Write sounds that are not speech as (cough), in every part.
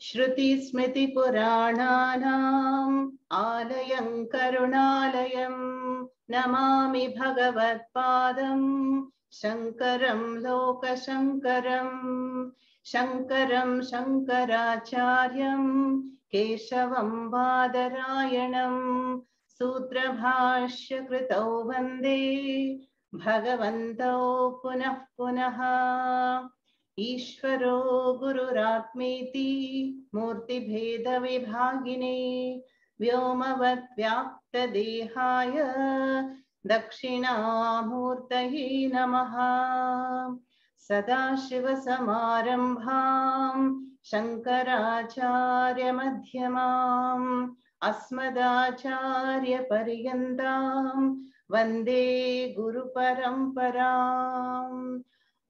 श्रुतिस्मृतिपुराणानाम् आलयं करुणालयं नमामि भगवत्पादं शङ्करं लोकशङ्करं शङ्करं शङ्कराचार्यं केशवं बादरायणं सूत्रभाष्यकृतौ वंदे भगवन्तौ पुनः पुनः। ईश्वरो गुरुरात्मेति मूर्तिभेदविभागिने व्योमवद्व्याप्तदेहाय दक्षिणामूर्तये नमः। सदाशिवसमारम्भाम् शङ्कराचार्यमध्यमाम् अस्मदाचार्यपर्यन्ताम् वंदे गुरुपरम्पराम्।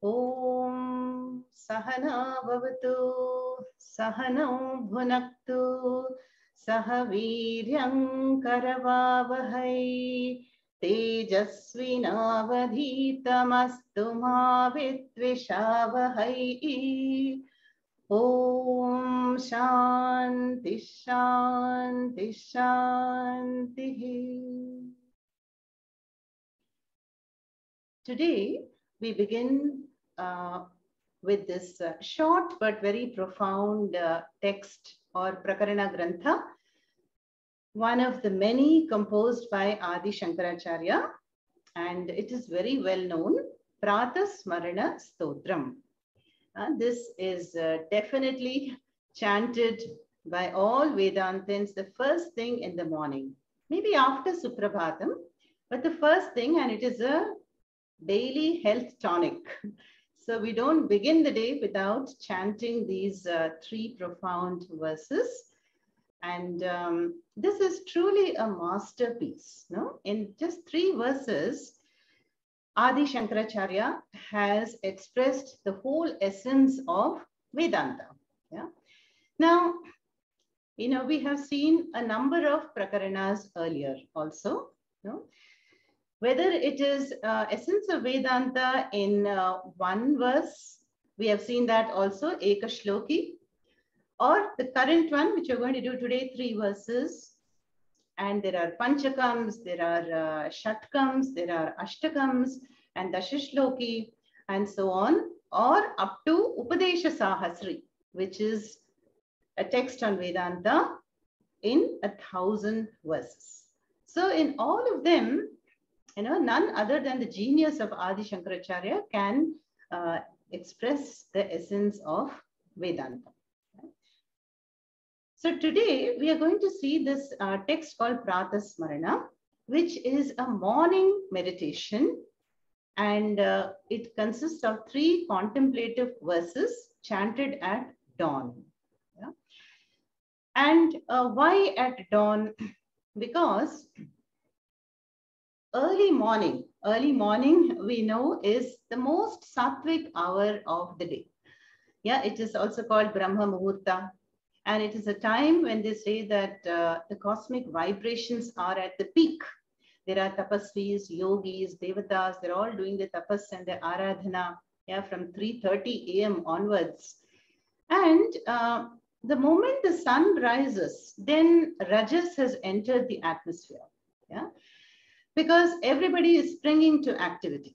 ॐ सहना भवतु, सहनौ भुनक्तु, सह वीर्यङ्करवावहै तेजस्विनावधीतमस्तु मा विद्विषावहै। ॐ शान्ति शान्ति, शान्तिः। Today, we begin uh, with this uh, short but very profound uh, text or Prakarana Grantha, one of the many composed by Adi Shankaracharya, and it is very well known, Prata Smarana Stotram. this is definitely chanted by all Vedantins the first thing in the morning, maybe after Suprabhatam, but the first thing, and it is a daily health tonic. So we don't begin the day without chanting these uh, three profound verses. And um, this is truly a masterpiece. No? In just three verses, Adi Shankaracharya has expressed the whole essence of Vedanta. Yeah? Now, you know, we have seen a number of prakaranas earlier also. No? Whether it is uh, essence of Vedanta in uh, one verse, we have seen that also, Eka Shloki, or the current one, which we're going to do today, three verses. And there are Panchakams, there are uh, Shatkams, there are Ashtakams, and Dashashloki, and so on, or up to Upadesha Sahasri, which is a text on Vedanta in a thousand verses. So in all of them, you know, none other than the genius of Adi Shankaracharya can uh, express the essence of Vedanta. So today we are going to see this uh, text called Pratasmarana, which is a morning meditation and uh, it consists of three contemplative verses chanted at dawn. Yeah? And uh, why at dawn? (clears throat) Because early morning, early morning we know is the most sattvic hour of the day. Yeah, it is also called Brahma Muhurta. And it is a time when they say that uh, the cosmic vibrations are at the peak. There are tapasvis, yogis, devatas, they're all doing the tapas and the aradhana yeah, from 3.30 a.m. onwards. And uh, the moment the sun rises, then Rajas has entered the atmosphere. Yeah because everybody is springing to activity.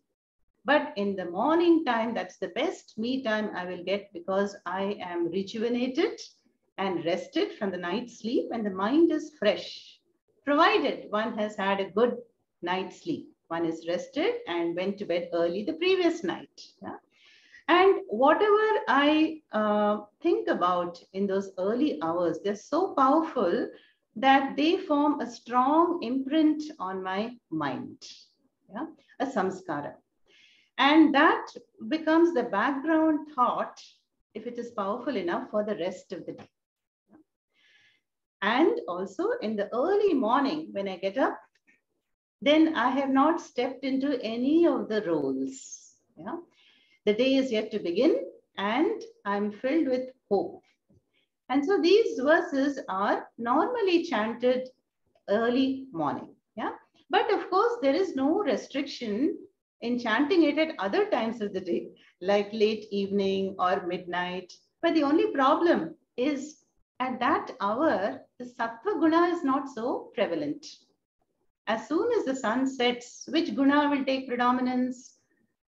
But in the morning time, that's the best me time I will get because I am rejuvenated and rested from the night sleep and the mind is fresh, provided one has had a good night's sleep. One is rested and went to bed early the previous night. Yeah? And whatever I uh, think about in those early hours, they're so powerful that they form a strong imprint on my mind, yeah? a samskara. And that becomes the background thought, if it is powerful enough, for the rest of the day. And also in the early morning, when I get up, then I have not stepped into any of the roles. Yeah? The day is yet to begin, and I'm filled with hope. And so these verses are normally chanted early morning. Yeah. But of course, there is no restriction in chanting it at other times of the day, like late evening or midnight. But the only problem is at that hour, the sattva guna is not so prevalent. As soon as the sun sets, which guna will take predominance?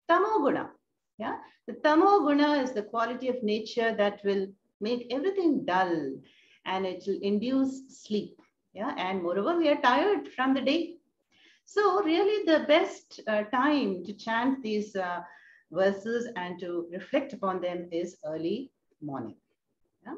Tamo guna. Yeah, the tamo guna is the quality of nature that will make everything dull and it will induce sleep. Yeah, and moreover, we are tired from the day. So really the best uh, time to chant these uh, verses and to reflect upon them is early morning. Yeah?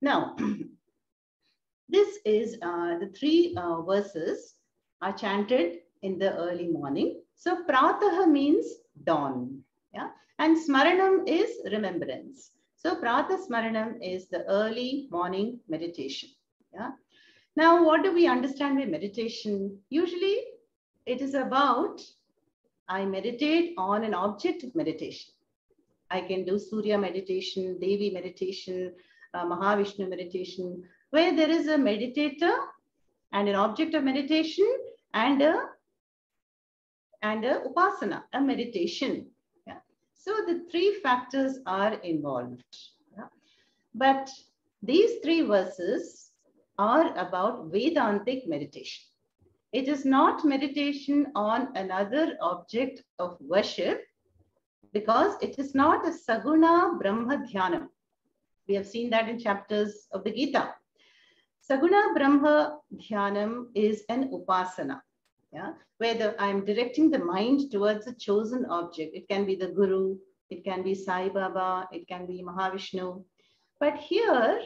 Now, (clears throat) this is uh, the three uh, verses are chanted in the early morning. So prataha means dawn. Yeah? And smaranam is remembrance. So Prathasmaranam is the early morning meditation. Yeah. Now, what do we understand by meditation? Usually, it is about I meditate on an object of meditation. I can do Surya meditation, Devi meditation, uh, Mahavishnu meditation, where there is a meditator and an object of meditation and a and a upasana, a meditation. So the three factors are involved. But these three verses are about Vedantic meditation. It is not meditation on another object of worship because it is not a Saguna Brahma Dhyanam. We have seen that in chapters of the Gita. Saguna Brahma Dhyanam is an upasana, yeah, where the, I'm directing the mind towards a chosen object. It can be the Guru, it can be Sai Baba, it can be Mahavishnu. But here,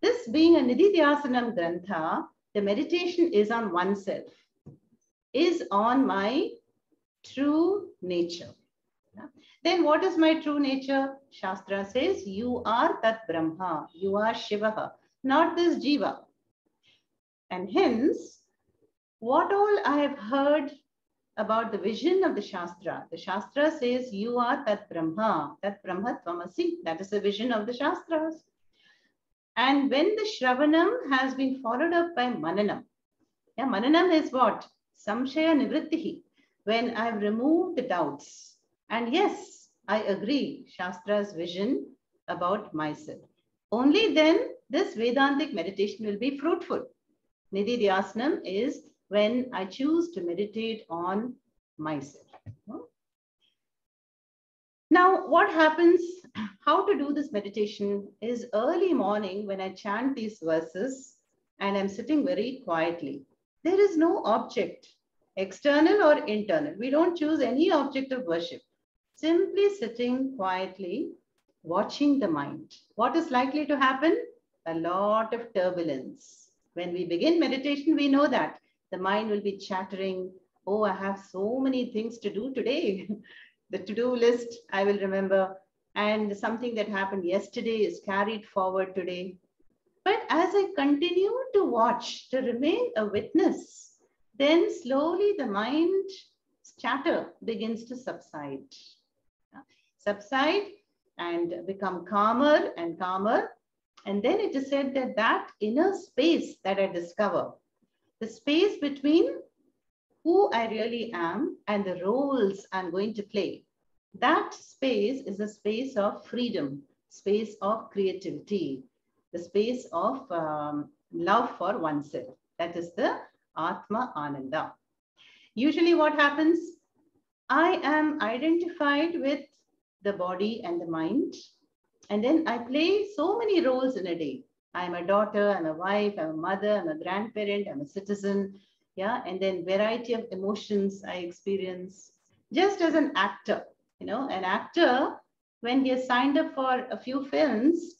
this being a Nididhyasanam Grantha, the meditation is on oneself, is on my true nature. Yeah. Then what is my true nature? Shastra says, you are Tat Brahma, you are Shiva, not this Jiva. And hence, what all I have heard about the vision of the Shastra, the Shastra says, you are Tat Brahma, Tat Brahma Tvamasi. That is the vision of the Shastras. And when the Shravanam has been followed up by Mananam, yeah, Mananam is what? Samshaya Nivrittihi. When I've removed the doubts. And yes, I agree, Shastra's vision about myself. Only then this Vedantic meditation will be fruitful. Nididhyasanam is when I choose to meditate on myself. Now, what happens how to do this meditation is early morning when I chant these verses and I'm sitting very quietly. There is no object, external or internal. We don't choose any object of worship. Simply sitting quietly, watching the mind. What is likely to happen? A lot of turbulence. When we begin meditation, we know that the mind will be chattering. Oh, I have so many things to do today. (laughs) the to-do list, I will remember and something that happened yesterday is carried forward today. But as I continue to watch, to remain a witness, then slowly the mind chatter begins to subside. Subside and become calmer and calmer. And then it is said that that inner space that I discover, the space between who I really am and the roles I'm going to play, that space is a space of freedom, space of creativity, the space of um, love for oneself. That is the Atma Ananda. Usually what happens? I am identified with the body and the mind. And then I play so many roles in a day. I'm a daughter, I'm a wife, I'm a mother, I'm a grandparent, I'm a citizen. Yeah. And then variety of emotions I experience just as an actor. You know, an actor, when he has signed up for a few films,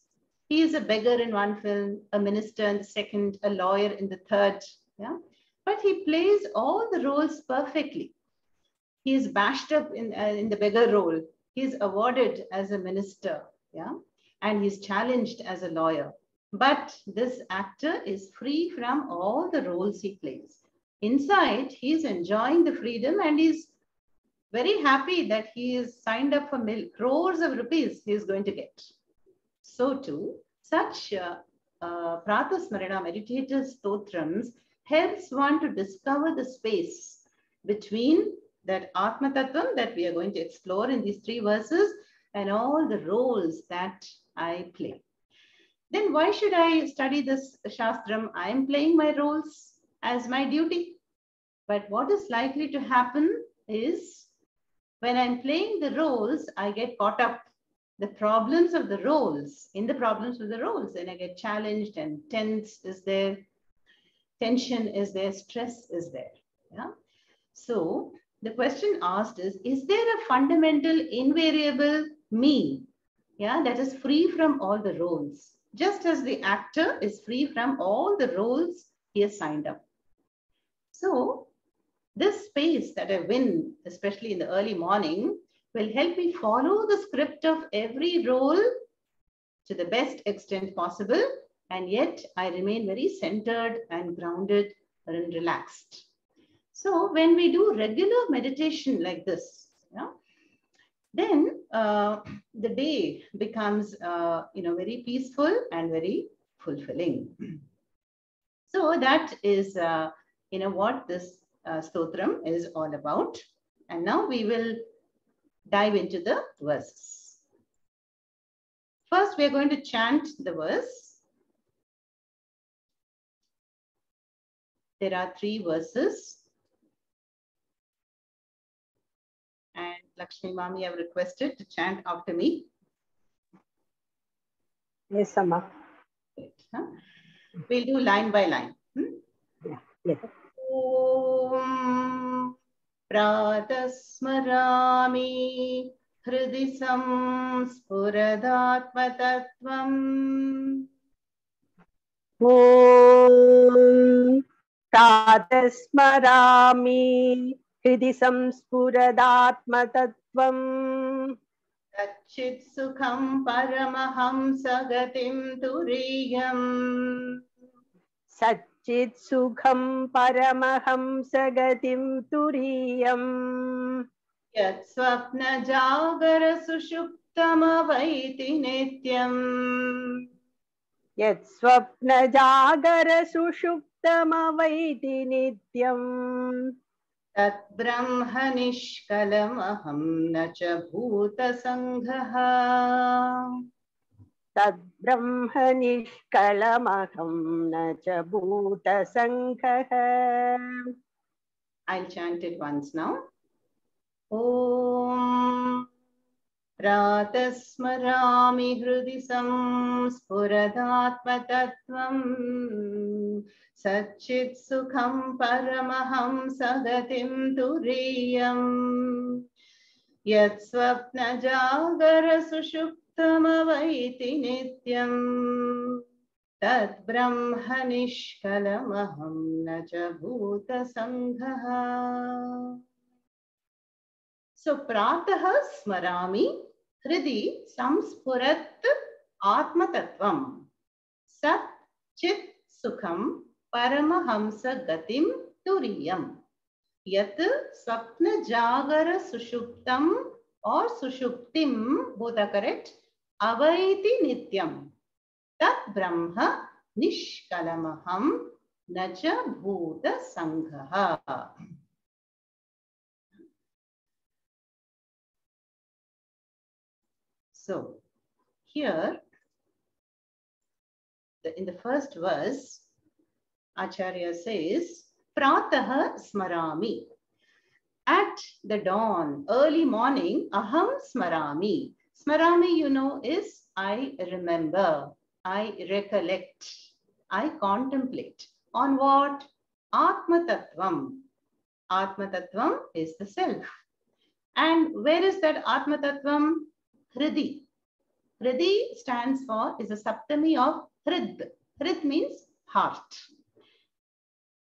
he is a beggar in one film, a minister in the second, a lawyer in the third. Yeah. But he plays all the roles perfectly. He is bashed up in, uh, in the beggar role. He is awarded as a minister. Yeah. And he's challenged as a lawyer. But this actor is free from all the roles he plays. Inside, he's enjoying the freedom and he's very happy that he is signed up for mil- crores of rupees he is going to get. So too, such uh, uh, Pratasmarana meditative stotrams helps one to discover the space between that Atma Tattvam that we are going to explore in these three verses and all the roles that I play. Then why should I study this Shastram? I am playing my roles as my duty. But what is likely to happen is when I'm playing the roles, I get caught up the problems of the roles, in the problems of the roles, and I get challenged and tense is there, tension is there, stress is there. Yeah. So the question asked is, is there a fundamental invariable me? Yeah, that is free from all the roles, just as the actor is free from all the roles he has signed up. So this space that I win, especially in the early morning, will help me follow the script of every role to the best extent possible. And yet I remain very centered and grounded and relaxed. So when we do regular meditation like this, yeah, then uh, the day becomes uh, you know, very peaceful and very fulfilling. So that is uh, you know, what this uh, stotram is all about. And now we will dive into the verses. First, we are going to chant the verse. There are three verses. Lakshmi Mami have requested to chant after me. Yes, Amma. Huh? We'll do line by line. Hmm? Yeah. Yes. ॐ प्रातः स्मरामि हृदि संस्फुरदात्मतत्त्वम् ॐ प्रातः स्मरामि हृदि संस्फुरदात्मतत्त्वम्। सच्चित्सुखं परमहंसगतिं तुरीयम्। सच्चित्सुखं परमहंसगतिं तुरीयम्। यत्स्वप्नजागरसुषुप्तमवैति नित्यम्। यत्स्वप्नजागरसुषुप्तमवैति नित्यम्। तद्ब्रह्म निष्कलमहं न च भूतसङ्घः तद्ब्रह्म निष्कलमहं न च भूतसङ्घः I'll chant it once now. ॐ प्रातस्मरामि हृदि संस्फुरदात्मतत्त्वम्। सच्चित्सुखं परमहंसगतिं तुरीयम् यत्स्वप्नजागरसुषुप्तमवैति नित्यम्। तद्ब्रह्म निष्कलमहं न च भूतसङ्घः। So pratah smarami hridi samspurat atmatattvam sat chit sukham paramahamsa gatim turiyam yat swapna jagara sushuptam or sushuptim both are correct avaiti nityam tat brahma nishkalamaham nacha bhuta sangha So here, the, in the first verse, Acharya says, Pratah smarami. At the dawn, early morning, aham smarami. Smarami, you know, is I remember, I recollect, I contemplate. On what? Atma Tattvam. Atma Tattvam is the self. And where is that Atma Tattvam? Hridi. Hridi stands for, is a saptami of Hrid. Hrid means heart.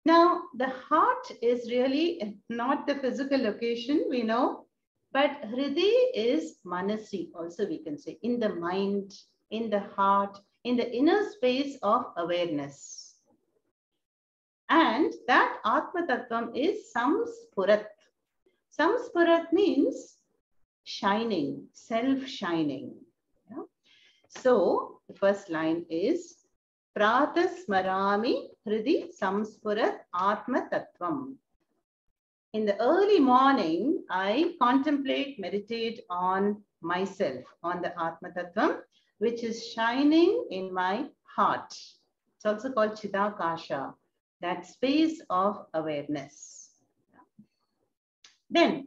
Now, the heart is really not the physical location, we know, but Hridi is Manasi, also we can say, in the mind, in the heart, in the inner space of awareness. And that Atma Tattvam is Samspurat. Samspurat means shining, self-shining. Yeah? So the first line is Pratasmarami Hridi Samspurat Atma Tattvam. in the early morning, I contemplate, meditate on myself, on the Atma Tattvam, which is shining in my heart. It's also called Chidakasha, that space of awareness. Then,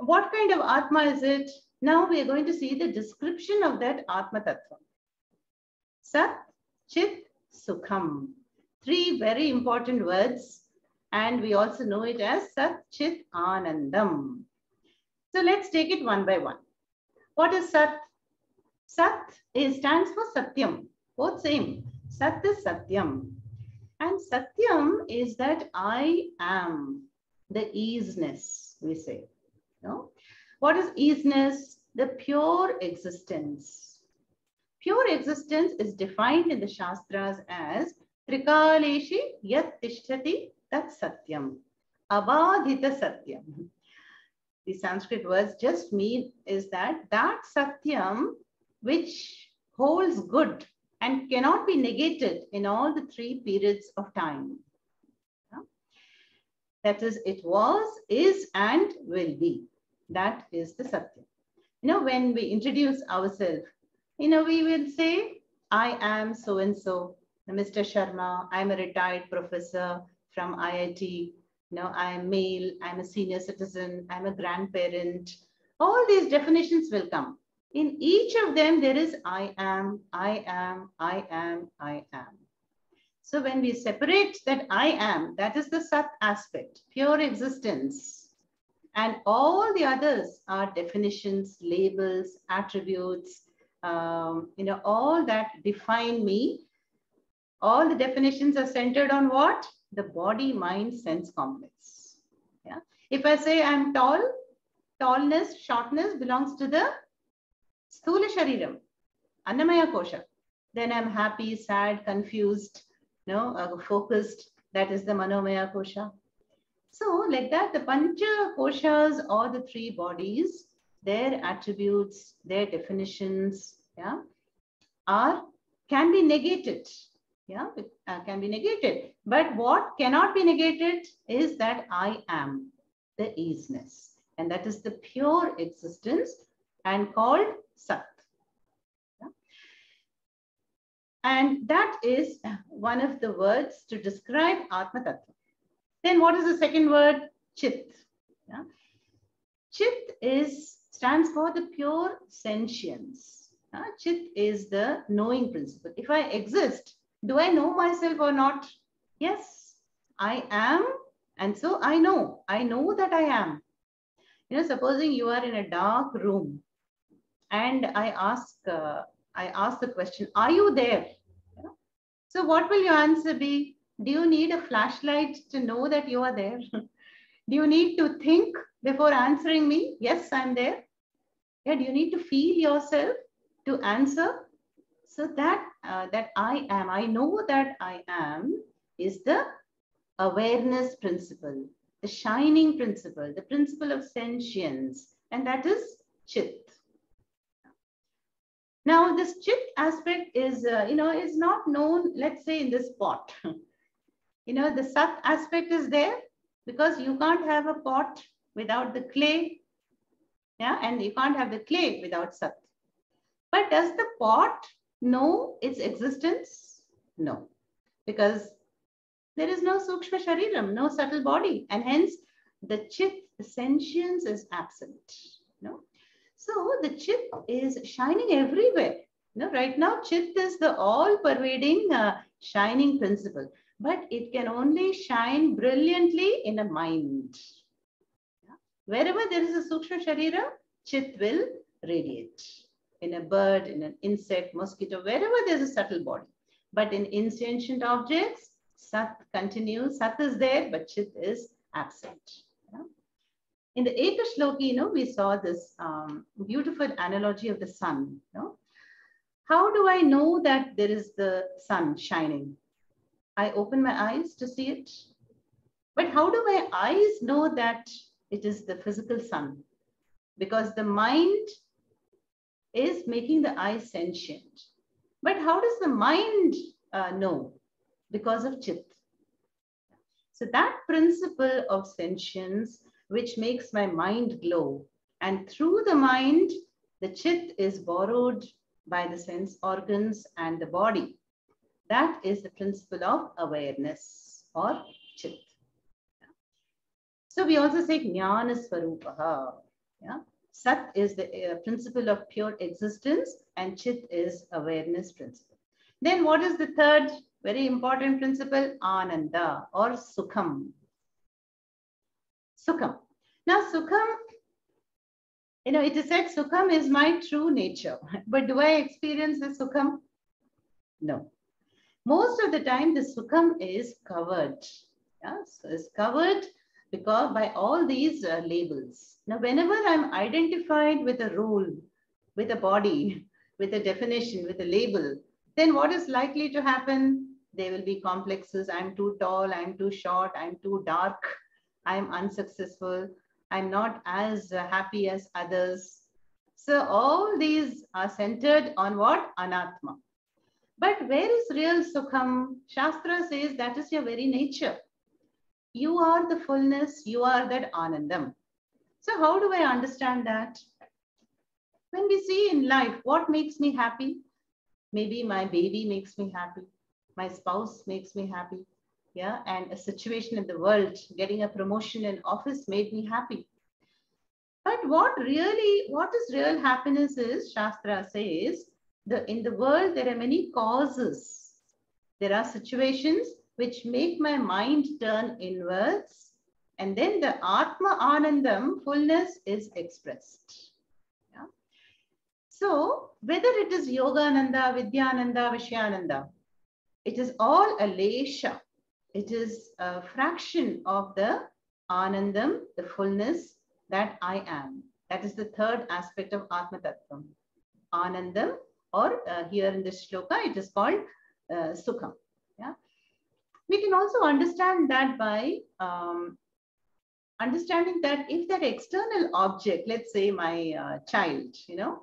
what kind of Atma is it? Now we are going to see the description of that Atma Tattva. Sat, Chit, Sukham. Three very important words and we also know it as Sat Chit Anandam. So let's take it one by one. What is Sat? Sat is, stands for Satyam, both same. Sat is Satyam. And Satyam is that I am, the isness, we say. No? What is isness? The pure existence. Pure existence is defined in the Shastras as Trikaleshi Yat Tishtati Tat Satyam. Abadhita Satyam. The Sanskrit words just mean is that that Satyam which holds good and cannot be negated in all the three periods of time. Yeah? That is, it was, is, and will be. That is the Satyam. You know, when we introduce ourselves, you know, we will say, I am so and so, Mr. Sharma, I'm a retired professor from IIT. You know, I am male, I'm a senior citizen, I'm a grandparent. All these definitions will come. In each of them, there is I am, I am, I am, I am. So when we separate that I am, that is the Sat aspect, pure existence. And all the others are definitions, labels, attributes, um, you know, all that define me. All the definitions are centered on what? The body, mind, sense complex. Yeah. If I say I'm tall, tallness, shortness belongs to the Sthula Shariram, Annamaya Kosha. Then I'm happy, sad, confused, no, uh, focused. That is the Manomaya Kosha. So like that, the Pancha Koshas or the three bodies, their attributes, their definitions, yeah, are can be negated. Yeah, uh, can be negated. But what cannot be negated is that I am the isness. And that is the pure existence and called Sat. Yeah? And that is one of the words to describe Atma Tattva. Then what is the second word? Chit. Yeah? Chit is stands for the pure sentience. Uh, chit is the knowing principle. If I exist, do I know myself or not? Yes, I am. And so I know. I know that I am. You know, supposing you are in a dark room and I ask, uh, I ask the question, are you there? So what will your answer be? Do you need a flashlight to know that you are there? do you need to think before answering me? Yes, I'm there. Yeah, do you need to feel yourself to answer? So that, uh, that I am, I know that I am is the awareness principle, the shining principle, the principle of sentience, and that is chit. Now, this chit aspect is, uh, you know, is not known, let's say, in this pot. (laughs) you know, the sat aspect is there because you can't have a pot without the clay. Yeah, and you can't have the clay without sat. But does the pot know its existence? No, because there is no sukshma shariram, no subtle body, and hence the chit, the sentience is absent. No, so the chit is shining everywhere. No, right now chit is the all-pervading uh, shining principle, but it can only shine brilliantly in a mind. Yeah? Wherever there is a sukshma sharira, chit will radiate in a bird, in an insect, mosquito, wherever there's a subtle body. But in insentient objects, Sat continues, Sat is there, but Chit is absent. Yeah? In the Eka Shloki, you know, we saw this um, beautiful analogy of the sun. You know? How do I know that there is the sun shining? I open my eyes to see it. But how do my eyes know that it is the physical sun? Because the mind is making the eye sentient. But how does the mind uh, know? Because of chit. So that principle of sentience, which makes my mind glow, and through the mind, the chit is borrowed by the sense organs and the body. That is the principle of awareness or chit. So we also say jnana swarupaha. Yeah. Sat is the uh, principle of pure existence and Chit is awareness principle. Then what is the third very important principle? Ananda or Sukham. Sukham. Now Sukham, you know, it is said Sukham is my true nature. (laughs) But do I experience the Sukham? No. Most of the time the Sukham is covered. Yeah, so it's covered because by all these uh, labels. Now, whenever I'm identified with a role, with a body, (laughs) with a definition, with a label, then what is likely to happen? There will be complexes. I'm too tall, I'm too short, I'm too dark, I'm unsuccessful, I'm not as uh, happy as others. So all these are centered on what? Anatma. But where is real Sukham? Shastra says that is your very nature. You are the fullness, you are that Anandam. So, how do I understand that? When we see in life what makes me happy, maybe my baby makes me happy, my spouse makes me happy, yeah, and a situation in the world, getting a promotion in office made me happy. But what really, what is real happiness is, Shastra says, the, in the world there are many causes. There are situations which make my mind turn inwards. And then the Atma Anandam, fullness, is expressed. Yeah? So, whether it is Yogananda, Vidyananda, Vishayananda, it is all a lesha. It is a fraction of the Anandam, the fullness that I am. That is the third aspect of Atma Tattvam. Anandam, or uh, here in this shloka, it is called uh, Sukham. Yeah we can also understand that by um, understanding that if that external object, let's say my uh, child, you know,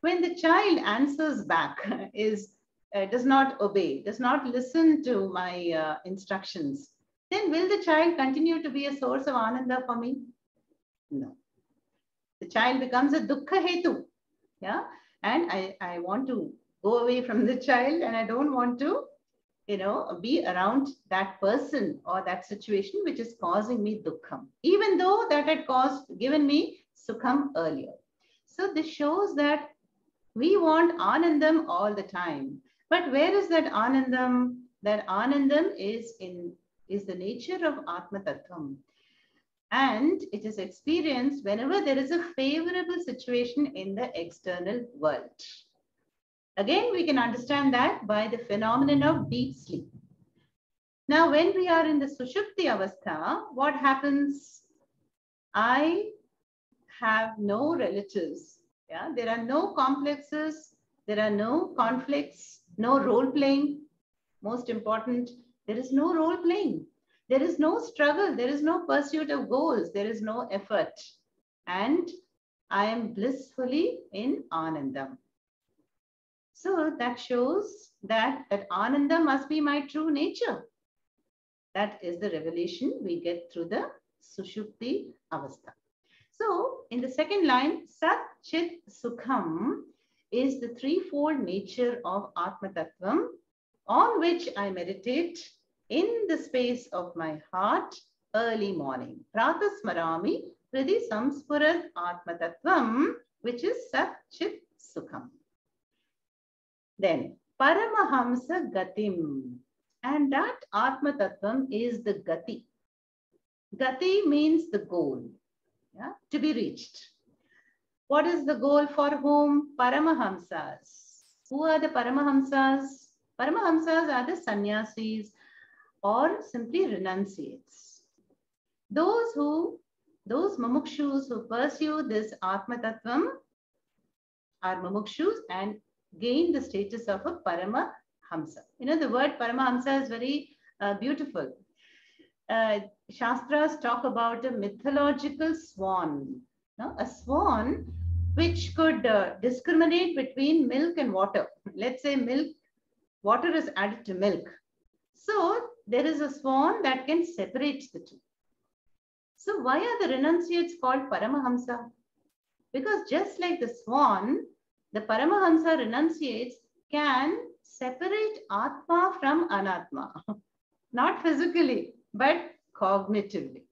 when the child answers back (laughs) is uh, does not obey, does not listen to my uh, instructions, then will the child continue to be a source of ananda for me? No. The child becomes a dukkha hetu. Yeah. And I, I want to go away from the child and I don't want to you know, be around that person or that situation which is causing me dukkham, even though that had caused, given me sukham earlier. So this shows that we want anandam all the time. But where is that anandam? That anandam is in is the nature of Atma Tattvam. And it is experienced whenever there is a favorable situation in the external world. Again, we can understand that by the phenomenon of deep sleep. Now, when we are in the Sushupti Avastha, what happens? I have no relatives. Yeah, there are no complexes, there are no conflicts, no role playing. Most important, there is no role playing. There is no struggle, there is no pursuit of goals, there is no effort. And I am blissfully in Anandam. So that shows that, that Ananda must be my true nature. That is the revelation we get through the Sushupti Avastha. So in the second line, Sat Chit Sukham is the threefold nature of Atma Tattvam on which I meditate in the space of my heart early morning. Pratasmarami Hridi Samspurat Atma Tattvam, which is Sat Chit Sukham. Then Paramahamsa Gatim. And that Atma Tattvam is the Gati. Gati means the goal, yeah, to be reached. What is the goal for whom? Paramahamsas. Who are the Paramahamsas? Paramahamsas are the sannyasis or simply renunciates. Those who, those mumukshus who pursue this Atma Tattvam are mumukshus and gain the status of a Parama Hamsa. You know, the word Parama Hamsa is very uh, beautiful. Uh, Shastras talk about a mythological swan, no? a swan which could uh, discriminate between milk and water. Let's say milk, water is added to milk. So there is a swan that can separate the two. So why are the renunciates called Paramahamsa? Because just like the swan, the Paramahamsa renunciates can separate Atma from Anatma. (laughs) Not physically, but cognitively.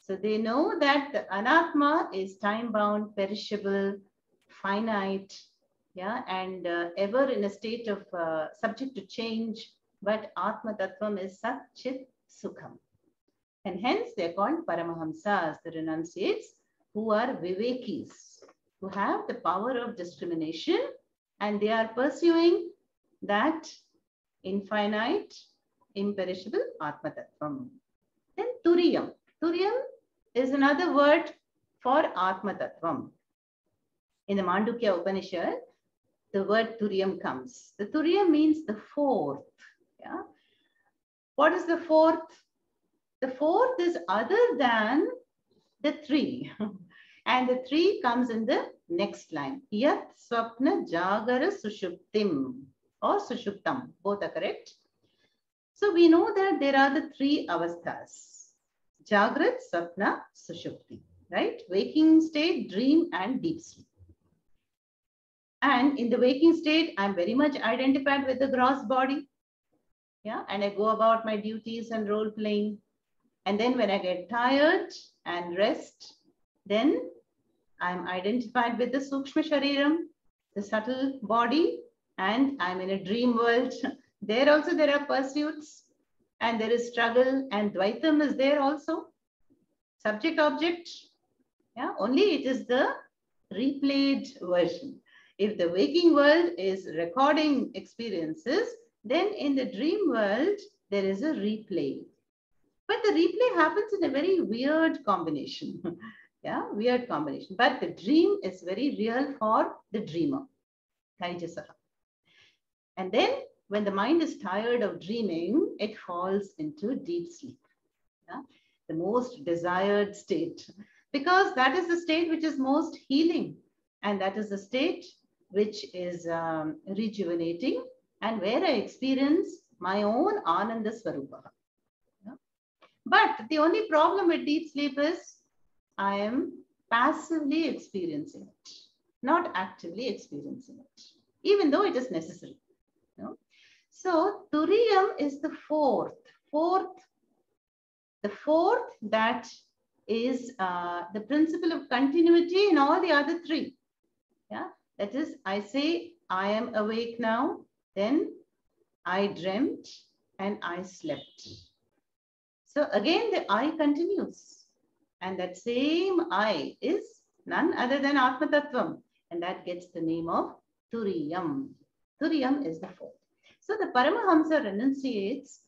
So they know that the Anatma is time-bound, perishable, finite, yeah, and uh, ever in a state of uh, subject to change, but Atma Tattvam is Sat Chit Sukham. And hence they're called Paramahamsas, the renunciates, who are Vivekis, who have the power of discrimination and they are pursuing that infinite, imperishable Atma Tattvam. Then Turiyam. Turiyam is another word for Atma Tattvam. In the Mandukya Upanishad, the word Turiyam comes. The Turiyam means the fourth. Yeah. What is the fourth? The fourth is other than the three. (laughs) and the three comes in the next line. Yat Swapna Jagara Sushuptim or Sushuptam. Both are correct. So we know that there are the three avasthas. Jagrat, Swapna, Sushupti. Right? Waking state, dream and deep sleep. And in the waking state, I'm very much identified with the gross body. Yeah, and I go about my duties and role playing. And then when I get tired and rest, then I'm identified with the Sukshma Shariram, the subtle body, and I'm in a dream world. (laughs) there also there are pursuits and there is struggle and Dvaitam is there also. Subject object, yeah, only it is the replayed version. If the waking world is recording experiences, then in the dream world, there is a replay. But the replay happens in a very weird combination. (laughs) yeah, weird combination. But the dream is very real for the dreamer. And then when the mind is tired of dreaming, it falls into deep sleep. Yeah? The most desired state. Because that is the state which is most healing. And that is the state which is um, rejuvenating and where I experience my own Ananda Swarupa. But the only problem with deep sleep is I am passively experiencing it, not actively experiencing it, even though it is necessary. You? So Turiyam is the fourth, fourth, the fourth that is uh, the principle of continuity in all the other three. Yeah, that is, I say, I am awake now, then I dreamt and I slept. So again, the I continues. And that same I is none other than Atma Tattvam. And that gets the name of Turiyam. Turiyam is the fourth. So the Paramahamsa renunciates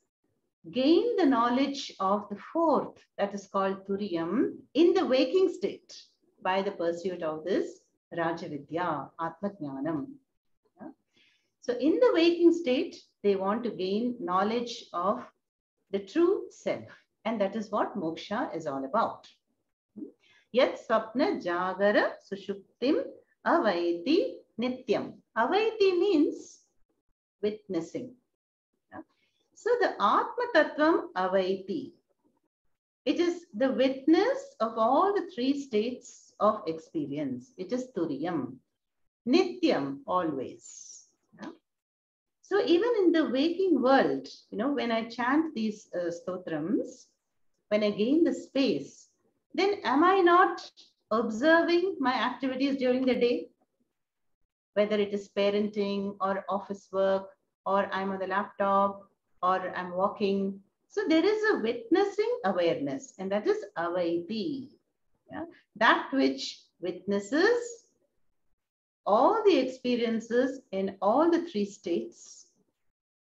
gain the knowledge of the fourth, that is called Turiyam, in the waking state by the pursuit of this Rajavidya, Atma Jnanam. So in the waking state, they want to gain knowledge of the true self. And that is what moksha is all about. Yat swapna jagara sushuptim avaiti nityam. Avaiti means witnessing. So the Atma Tattvam avaiti. It is the witness of all the three states of experience. It is turiyam. Nityam, always. So even in the waking world, you know, when I chant these uh, stotrams, when I gain the space, then am I not observing my activities during the day? Whether it is parenting or office work, or I'm on the laptop, or I'm walking. So there is a witnessing awareness, and that is avaiti. Yeah? That which witnesses all the experiences in all the three states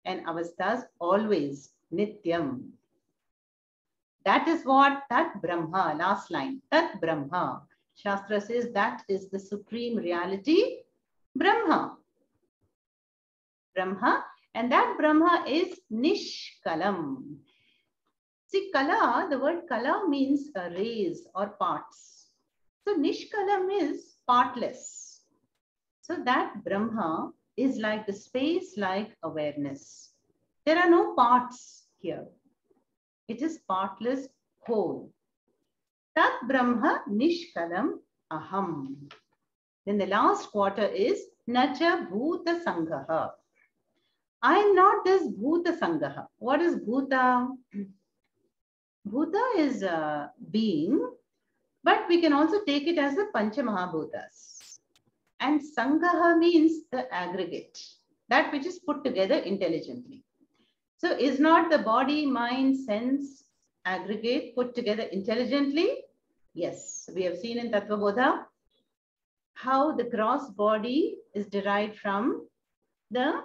and avasthas always nityam. That is what that Brahma, last line, that Brahma. Shastra says that is the supreme reality, Brahma. Brahma, and that Brahma is Nishkalam. See, kala, the word kala means a rays or parts. So Nishkalam is partless. So that Brahma is like the space like awareness. There are no parts here. It is partless whole. Tat Brahma Nishkalam Aham. Then the last quarter is Nacha Bhuta Sangaha. I am not this Bhuta Sangaha. What is Bhuta? Bhuta is a being, but we can also take it as the Pancha Mahabhutas. And Sangaha means the aggregate, that which is put together intelligently. So is not the body, mind, sense, aggregate put together intelligently? Yes, we have seen in Tattva Bodha how the gross body is derived from the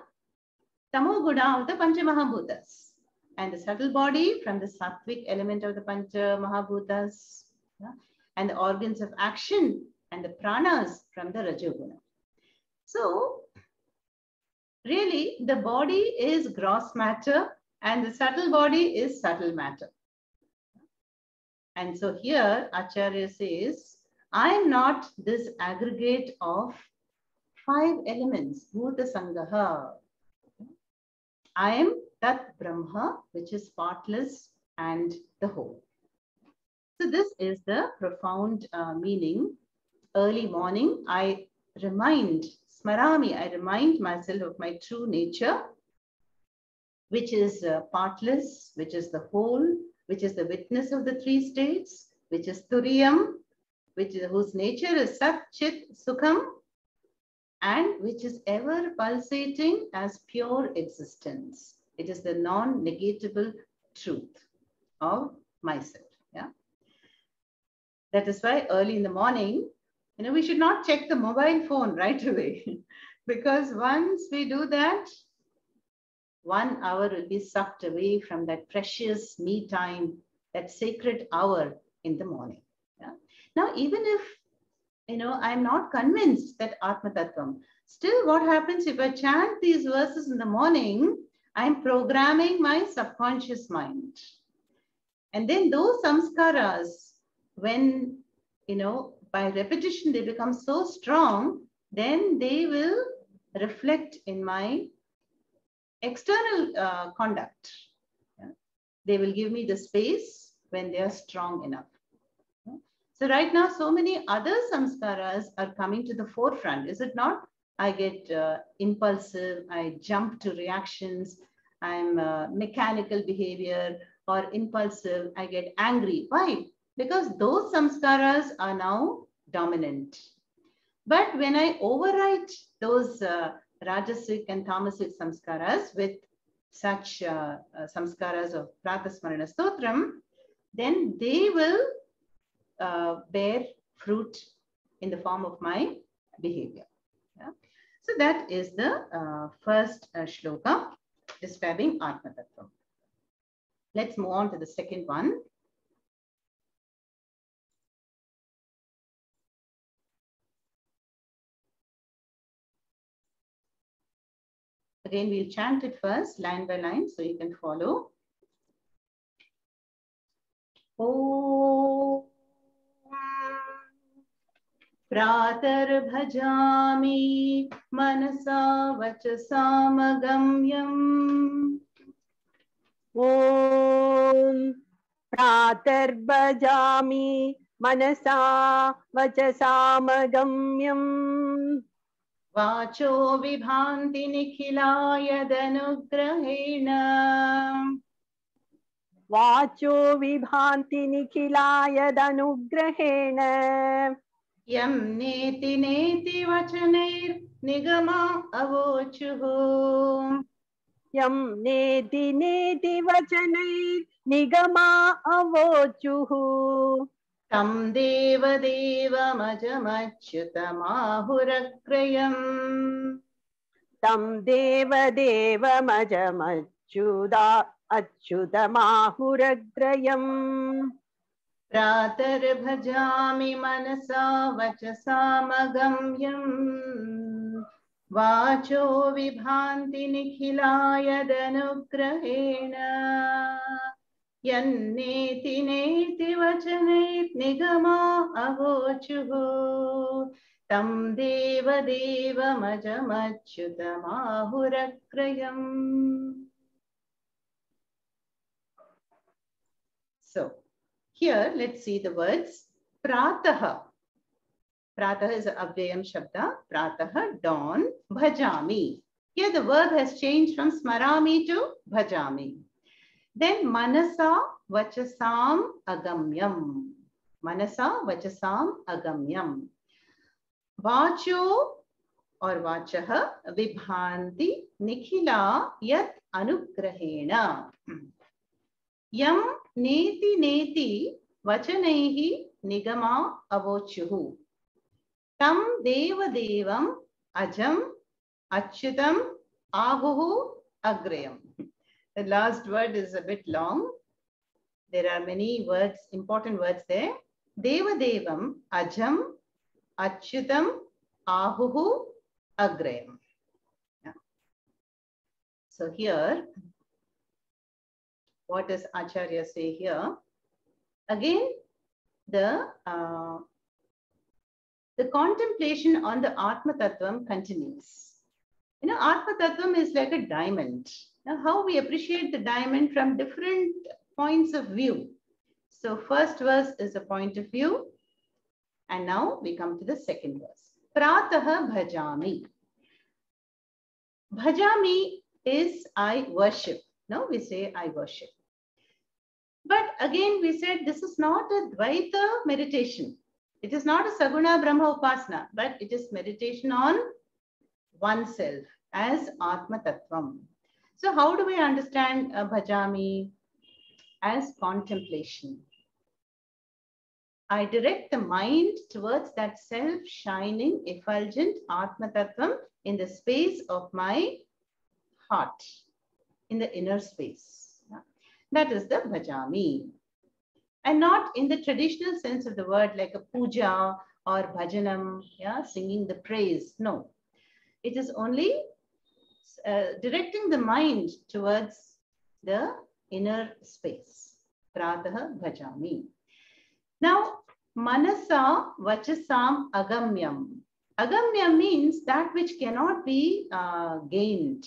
tamoguna of the Pancha Mahabhutas and the subtle body from the sattvic element of the Pancha Mahabhutas yeah? and the organs of action and the pranas from the Rajoguna. So really the body is gross matter and the subtle body is subtle matter. And so here Acharya says, I am not this aggregate of five elements, Bhuta Sangaha. I am that Brahma, which is partless and the whole. So this is the profound uh, meaning. Early morning, I remind, smarami, I remind myself of my true nature, which is uh, partless, which is the whole, which is the witness of the three states, which is Turiyam, which is, whose nature is Sat Chit Sukham, and which is ever pulsating as pure existence. It is the non-negatable truth of myself. Yeah. That is why early in the morning, you know, we should not check the mobile phone right away (laughs) because once we do that, one hour will be sucked away from that precious me time, that sacred hour in the morning. Yeah. Now, even if you know I'm not convinced that Atma Tattvam, still what happens if I chant these verses in the morning? I'm programming my subconscious mind. And then those samskaras, when you know by repetition they become so strong, then they will reflect in my external uh, conduct. Yeah. They will give me the space when they are strong enough. Yeah. So right now, so many other samskaras are coming to the forefront, is it not? I get uh, impulsive, I jump to reactions, I'm uh, mechanical behavior or impulsive, I get angry. Why? Because those samskaras are now dominant. But when I overwrite those uh, Rajasic and Tamasic samskaras with such uh, uh, samskaras of Pratasmarana Stotram, then they will uh, bear fruit in the form of my behavior. Yeah? So that is the uh, first uh, shloka describing Atma. Let's move on to the second one. Again, we'll chant it first, line by line, so you can follow. Oh. प्रातर्भजामि मनसा वचसामगम्यम् ॐ प्रातर्भजामि मनसा वचसामगम्यम् वाचो विभान्ति निखिलायदनुग्रहेण वाचो विभान्ति निखिलायदनुग्रहेण यं नेति नेति वचनैर्निगमा अवोचुः। यं नेति नेति वचनैर्निगमा अवोचुः। तं देवदेवमजमच्युतमाहुरग्रयम् तं देवदेवमजमच्युदा अच्युतमाहुरग्रयम् प्रातर्भजामि मनसा वचसामगम्यम् वाचो विभान्ति निखिलायदनुग्रहेण। यन्नेति नेति वचनैर्निगमा अवोचुः तं देवदेवमजमच्युतमाहुरग्रयम् So here, let's see the words. Prataha. Prataha is Avyayam Shabda. Prataha, dawn, bhajami. Here the verb has changed from smarami to bhajami. Then manasa vachasam agamyam. Manasa vachasam agamyam. Vacho or vachaha vibhanti nikhila yat anugrahena. Yam neti neti vachanaihi nigama avochuhu. Tam deva devam ajam achyutam ahuhu agrayam. The last word is a bit long. There are many words, important words there. Deva devam ajam achyutam ahuhu agrayam. Yeah. So here, what does Acharya say here? Again, the uh, the contemplation on the Atma Tattvam continues. You know, Atma Tattvam is like a diamond. Now, how we appreciate the diamond from different points of view. So, first verse is a point of view. And now we come to the second verse. Prataha bhajami. Bhajami is I worship. No, we say I worship. But again, we said this is not a Dvaita meditation. It is not a Saguna Brahma Upasana, but it is meditation on oneself as Atma Tattvam. So, how do we understand uh, Bhajami as contemplation? I direct the mind towards that self shining, effulgent Atma Tattvam in the space of my heart, in the inner space. That is the bhajami. And not in the traditional sense of the word like a puja or bhajanam, yeah, singing the praise. No, it is only uh, directing the mind towards the inner space. Prataha bhajami. Now, manasa vachasam agamyam. Agamyam means that which cannot be uh, gained,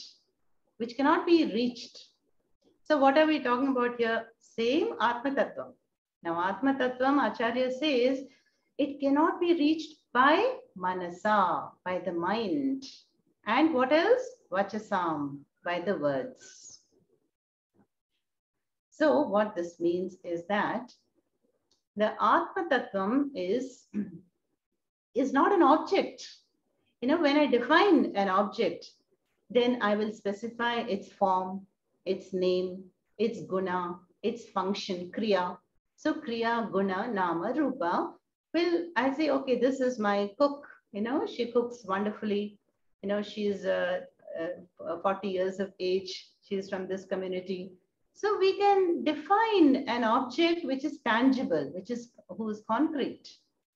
which cannot be reached. So what are we talking about here? Same Atma Tattvam. Now Atma Tattvam, Acharya says, it cannot be reached by manasa, by the mind. And what else? Vachasam, by the words. So what this means is that the Atma Tattvam is, (clears throat) is not an object. You know, when I define an object, then I will specify its form, its name, its guna, its function, kriya. So kriya, guna, nama, rupa will, I say, okay, this is my cook. You know, she cooks wonderfully. You know, she's uh, Uh, uh, 40 years of age. She's from this community. So we can define an object which is tangible, which is who is concrete,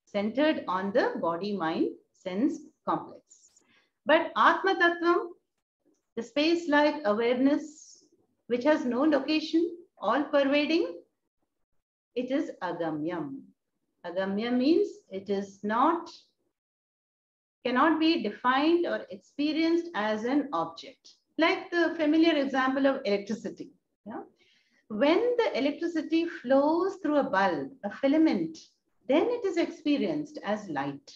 centered on the body, mind, sense complex. But Atma Tattvam, the space-like awareness, which has no location, all pervading, it is agamyam. Agamya means it is not, cannot be defined or experienced as an object. Like the familiar example of electricity. Yeah? When the electricity flows through a bulb, a filament, then it is experienced as light.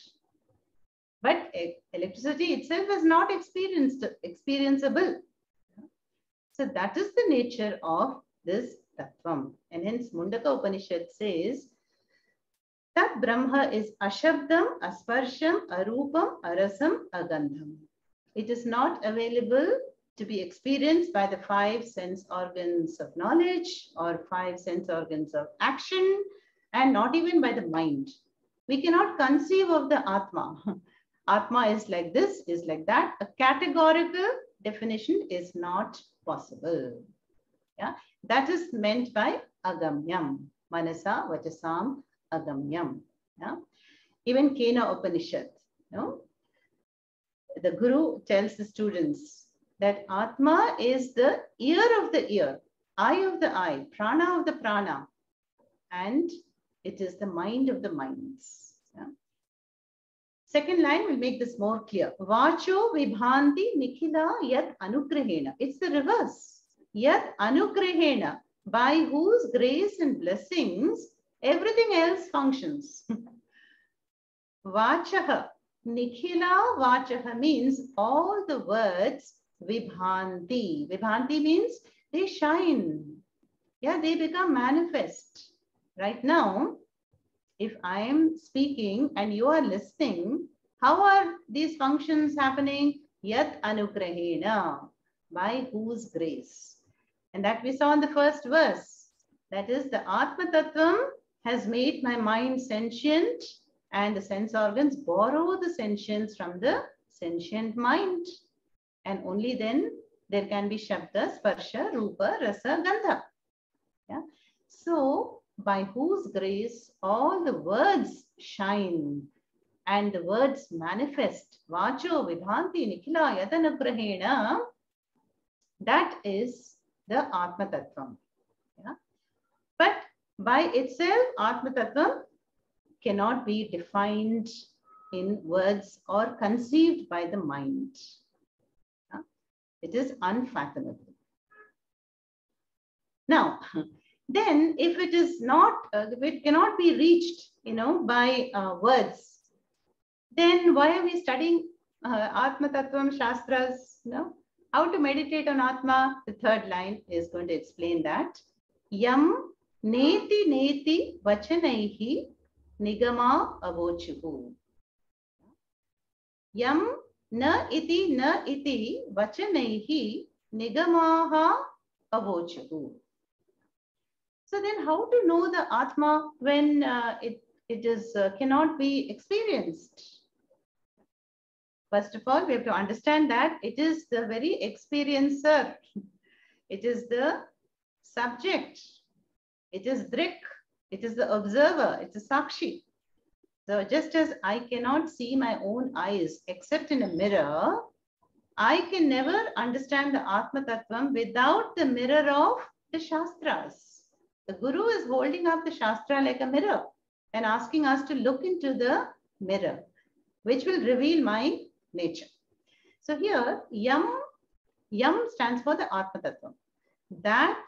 But electricity itself is not experienced, experienceable. So that is the nature of this tattvam. And hence Mundaka Upanishad says, Tat Brahma is Ashabdam, Asparsham, Arupam, Arasam, Agandham. It is not available to be experienced by the five sense organs of knowledge or five sense organs of action and not even by the mind. We cannot conceive of the Atma. (laughs) Atma is like this, is like that. A categorical definition is not possible. Yeah, that is meant by agamyam, manasa vachasam agamyam. Yeah, even Kena Upanishad. The Guru tells the students that Atma is the ear of the ear, eye of the eye, prana of the prana, and it is the mind of the minds. Yeah. Second line will make this more clear. Vacho vibhanti nikhila yat anugrahena. It's the reverse. Yat anugrahena. by whose grace and blessings everything else functions. Vachaha. Nikhila Vachaha means all the words Vibhanti. Vibhanti means they shine. Yeah, they become manifest. Right now, if I am speaking and you are listening, how are these functions happening? Yat anugrahena, by whose grace. And that we saw in the first verse. That is, the Atma Tattvam has made my mind sentient and the sense organs borrow the sentience from the sentient mind. And only then there can be Shabda, Sparsha, Rupa, Rasa, Gandha. Yeah. So, by whose grace all the words shine and the words manifest. Vacho, Vibhanti, Nikhila, Yadanugrahena. That is the Atma Tattvam. By itself, Atma Tattvam cannot be defined in words or conceived by the mind. It is unfathomable. Now, (laughs) then if it is not, uh, it cannot be reached, you know, by uh, words, then why are we studying uh, Atma Tattvam Shastras? No? How to meditate on Atma? The third line is going to explain that. Yam neti vachanaihi nigama avochuhu. Yam na iti na iti vachanaihi nigamaha avochuhu. So then how to know the Atma when uh, it, it is uh, cannot be experienced? First of all, we have to understand that it is the very experiencer. (laughs) It is the subject. It is Drik. It is the observer. It's a Sakshi. So just as I cannot see my own eyes except in a mirror, I can never understand the Atma Tattvam without the mirror of the Shastras. The Guru is holding up the Shastra like a mirror and asking us to look into the mirror, which will reveal my nature. So here, Yam, Yam stands for the Atma Tattva. That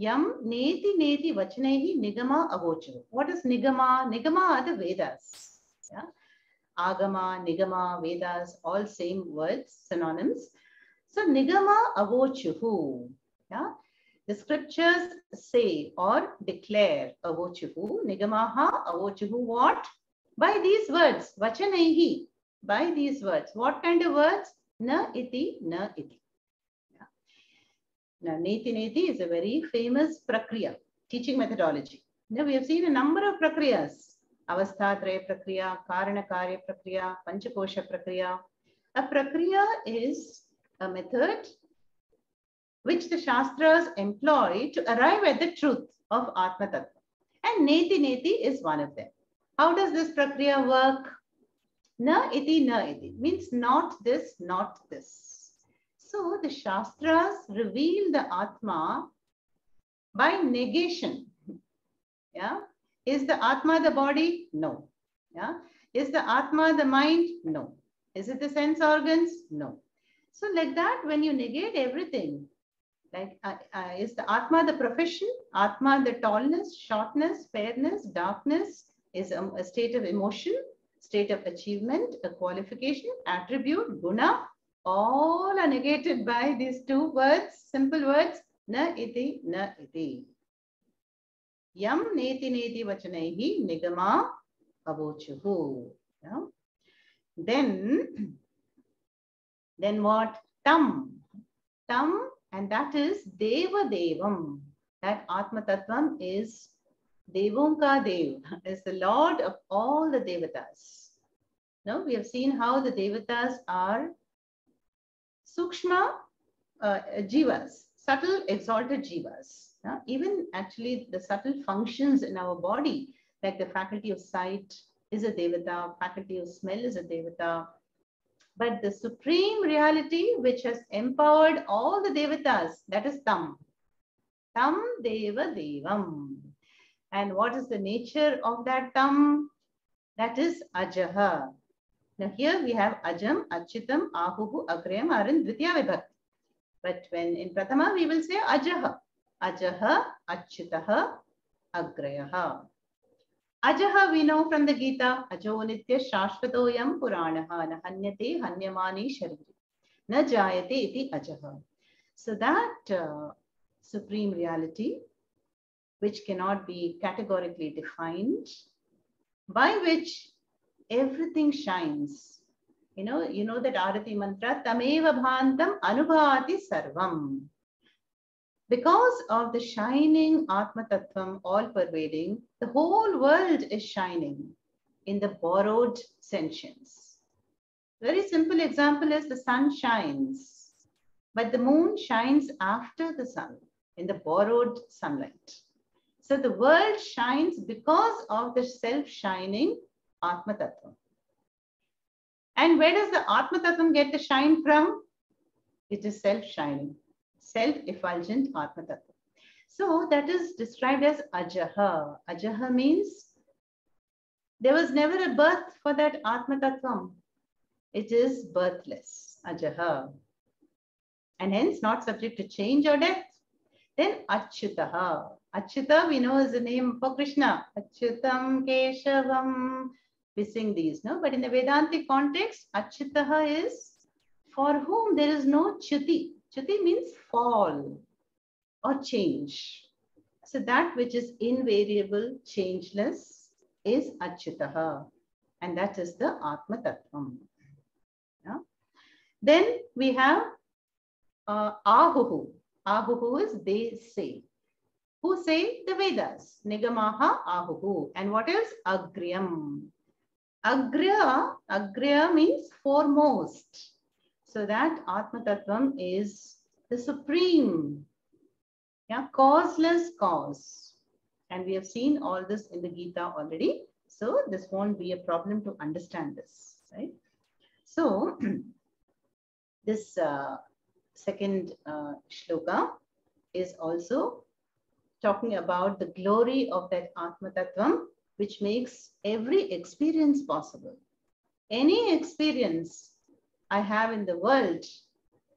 यम नेति नेति वचने ही निगमा अगोचर। What is निगमा? निगमा are the Vedas आगमा, Nigma Vedas all same words synonyms so Nigma अगोचहु या the scriptures say or declare अगोचहु निगमाः अगोचहु व्हाट बाय दीस वर्ड्स वचने ही by these words what kind of words न इति न इति। Now, neti is a very famous prakriya, teaching methodology. Now, we have seen a number of prakriyas. Avasthatraya prakriya, Karana Karya prakriya, Panchakosha prakriya. A prakriya is a method which the Shastras employ to arrive at the truth of Atma Tattva. And neti neti is one of them. How does this prakriya work? Na iti na iti means not this, not this. So the Shastras reveal the Atma by negation. Yeah. Is the Atma the body? No. Yeah. Is the Atma the mind? No. Is it the sense organs? No. So like that, when you negate everything, like uh, uh, is the Atma the profession? Atma the tallness, shortness, fairness, darkness is a, a state of emotion state of achievement, a qualification, attribute, guna, all are negated by these two words, simple words, na iti, na iti. Yam neti neti vachanaihi nigama avochuhu. Then, then what? Tam. Tam, and that is Deva Devam. That Atma Tattvam is Devonka Dev (laughs) is the Lord of all the Devatas. Now we have seen how the Devatas are Sukshma uh, Jivas, subtle exalted Jivas. Even actually the subtle functions in our body, like the faculty of sight is a Devata, faculty of smell is a Devata. But the supreme reality which has empowered all the Devatas, that is Tam. Tam Deva Devam. And what is the nature of that tam? That is ajaha. Now here we have ajam, achyutam, ahuhu, agrayam are in dvitiya vibhakti. But when in prathama we will say ajaha. Ajaha, Achyutaha, Agrayah. Ajaha we know from the Gita, Ajo Nitya Shashvatoyam Puranaha, na hanyate hanyamani shariri, na jayate iti Ajaha. So that uh, supreme reality, which cannot be categorically defined, by which everything shines. You know, you know that Arati mantra, Tameva Bhantam Anubhati Sarvam. Because of the shining Atma Tattvam all pervading, the whole world is shining in the borrowed sentience. Very simple example is the sun shines, but the moon shines after the sun in the borrowed sunlight. So the world shines because of the self-shining Atma Tattvam. And where does the Atma Tattvam get the shine from? It is self-shining, self-effulgent Atma Tattvam. So that is described as Ajaha. Ajaha means there was never a birth for that Atma Tattvam. It is birthless, Ajaha. And hence not subject to change or death. Then Achyutaha. Achyuta we know is the name for Krishna. Achyutam Keshavam. We sing these, no? But in the Vedantic context, Achyutaha is for whom there is no Chyuti. Chyuti means fall or change. So that which is invariable, changeless is Achyutaha. And that is the Atma Tattvam. Yeah? Then we have uh, Ahuhu. Ahuhu is they say. Who say? The Vedas. Nigamaha Ahuhu. And what is Agryam? Agriya, Agriya means foremost. So that Atma Tattvam is the supreme, yeah, causeless cause. And we have seen all this in the Gita already. So this won't be a problem to understand this, right? So (clears throat) this uh, second uh, shloka is also talking about the glory of that Atma Tattvam, which makes every experience possible. Any experience I have in the world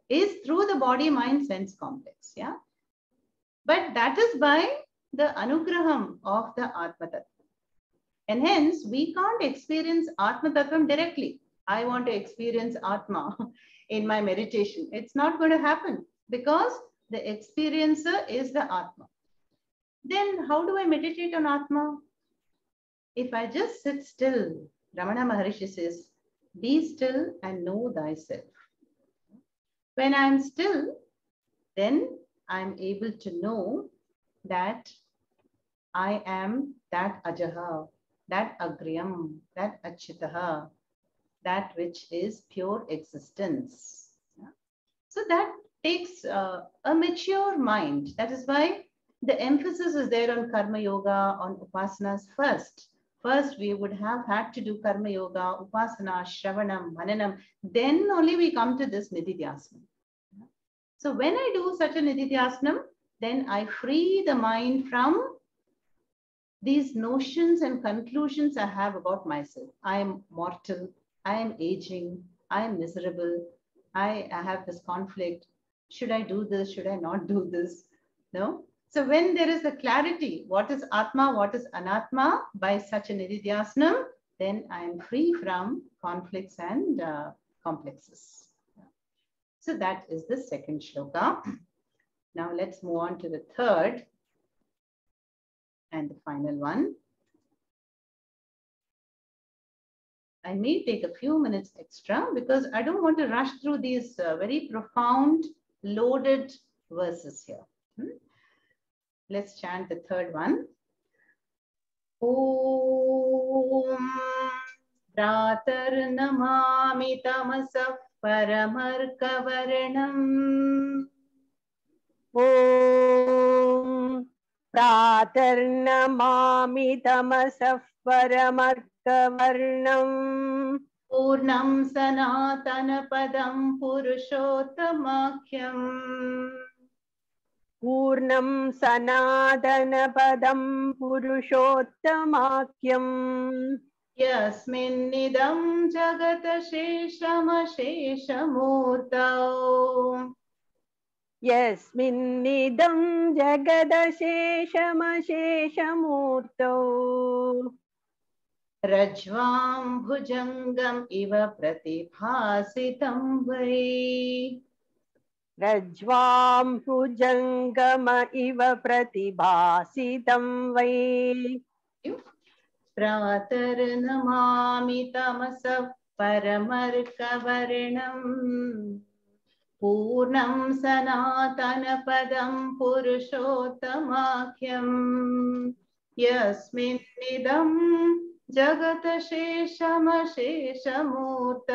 is through the body mind sense complex. Yeah. But that is by the anugraham of the Atma. And hence, we can't experience Atma directly. I want to experience Atma (laughs) in my meditation. It's not going to happen because the experiencer is the Atma. Then, how do I meditate on Atma? If I just sit still, Ramana Maharishi says, be still and know thyself. When I'm still, then I'm able to know that I am that Ajaha, that Agriyam, that Achyutaha, that which is pure existence. So that takes uh, a mature mind. That is why the emphasis is there on Karma Yoga, on Upasanas first. First, we would have had to do Karma Yoga, Upasana, Shravanam, Mananam. Then only we come to this Nididhyasana. So when I do such a Nididhyasanam, then I free the mind from these notions and conclusions I have about myself. I am mortal, I am aging, I am miserable, I, I have this conflict. Should I do this? Should I not do this? No. So when there is a clarity, what is Atma, what is Anatma by such an Nididhyasanam, then I am free from conflicts and uh, complexes. So that is the second shloka. Now let's move on to the third and the final one. I may take a few minutes extra because I don't want to rush through these uh, very profound, loaded verses here. Hmm? Let's chant the third one. Om Pratarnamami tamasah paramarkavarnam ॐ प्रातर्नमामि तमसः परमर्कवर्णम् पूर्णं सनातनपदं पुरुषोत्तमाख्यम् पूर्णं सनातनपदं पुरुषोत्तमाख्यम्। यस्मिन्निदं जगतशेषमशेषमूर्तौ यस्मिन्निदं जगदशेषमशेषमूर्तौ। रज्वां भुजङ्गम् इव प्रतिभासितं वै। रज्वां भुजङ्गम इव प्रतिभासितं वै। प्रातर्नमामि तमसः परमर्कवर्णम् पूर्णं सनातनपदं पुरुषोत्तमाख्यम् यस्मिन्निदं जगत शेषम शेषमूत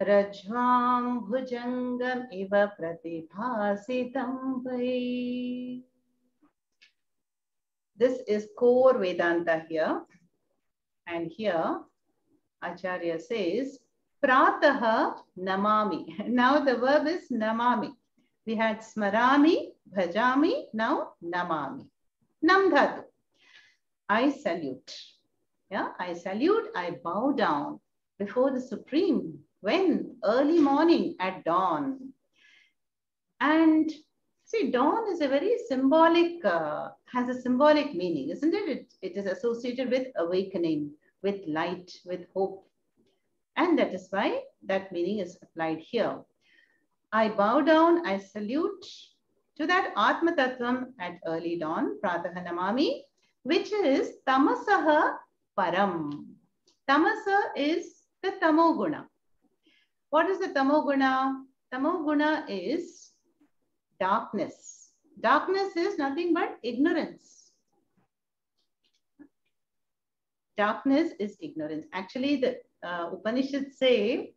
रज्वां भुजंगम इव प्रतिभासित this is core Vedanta here and here Acharya says प्रातः नमामि नाउ द वर्ब इज़ नमामि वी हैड स्मरामि भजामि नाउ नमामि नम धातु I salute Yeah, I salute, I bow down before the Supreme. When? Early morning at dawn. And see, dawn is a very symbolic, uh, has a symbolic meaning, isn't it? it? It is associated with awakening, with light, with hope. And that is why that meaning is applied here. I bow down, I salute to that Atma Tattvam at early dawn, Prataha Namami, which is Tamasaha Param. Tamasa is the Tamoguna. What is the Tamoguna? Tamoguna is darkness. Darkness is nothing but ignorance. Darkness is ignorance. Actually, the uh, Upanishads say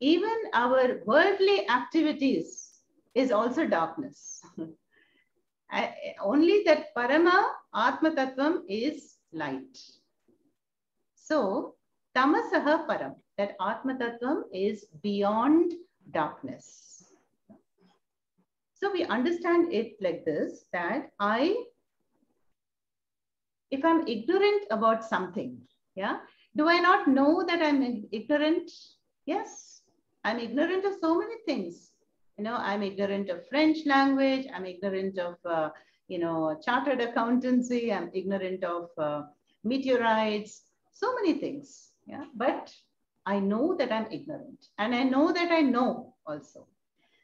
even our worldly activities is also darkness. (laughs) Only that Parama Atma Tattvam is light. So, Tamasaha Param, that Atma Tattvam is beyond darkness. So we understand it like this, that I, if I'm ignorant about something, yeah, do I not know that I'm ignorant? Yes, I'm ignorant of so many things. You know, I'm ignorant of French language. I'm ignorant of, uh, you know, chartered accountancy. I'm ignorant of uh, meteorites, so many things. Yeah, but I know that I'm ignorant and I know that I know also.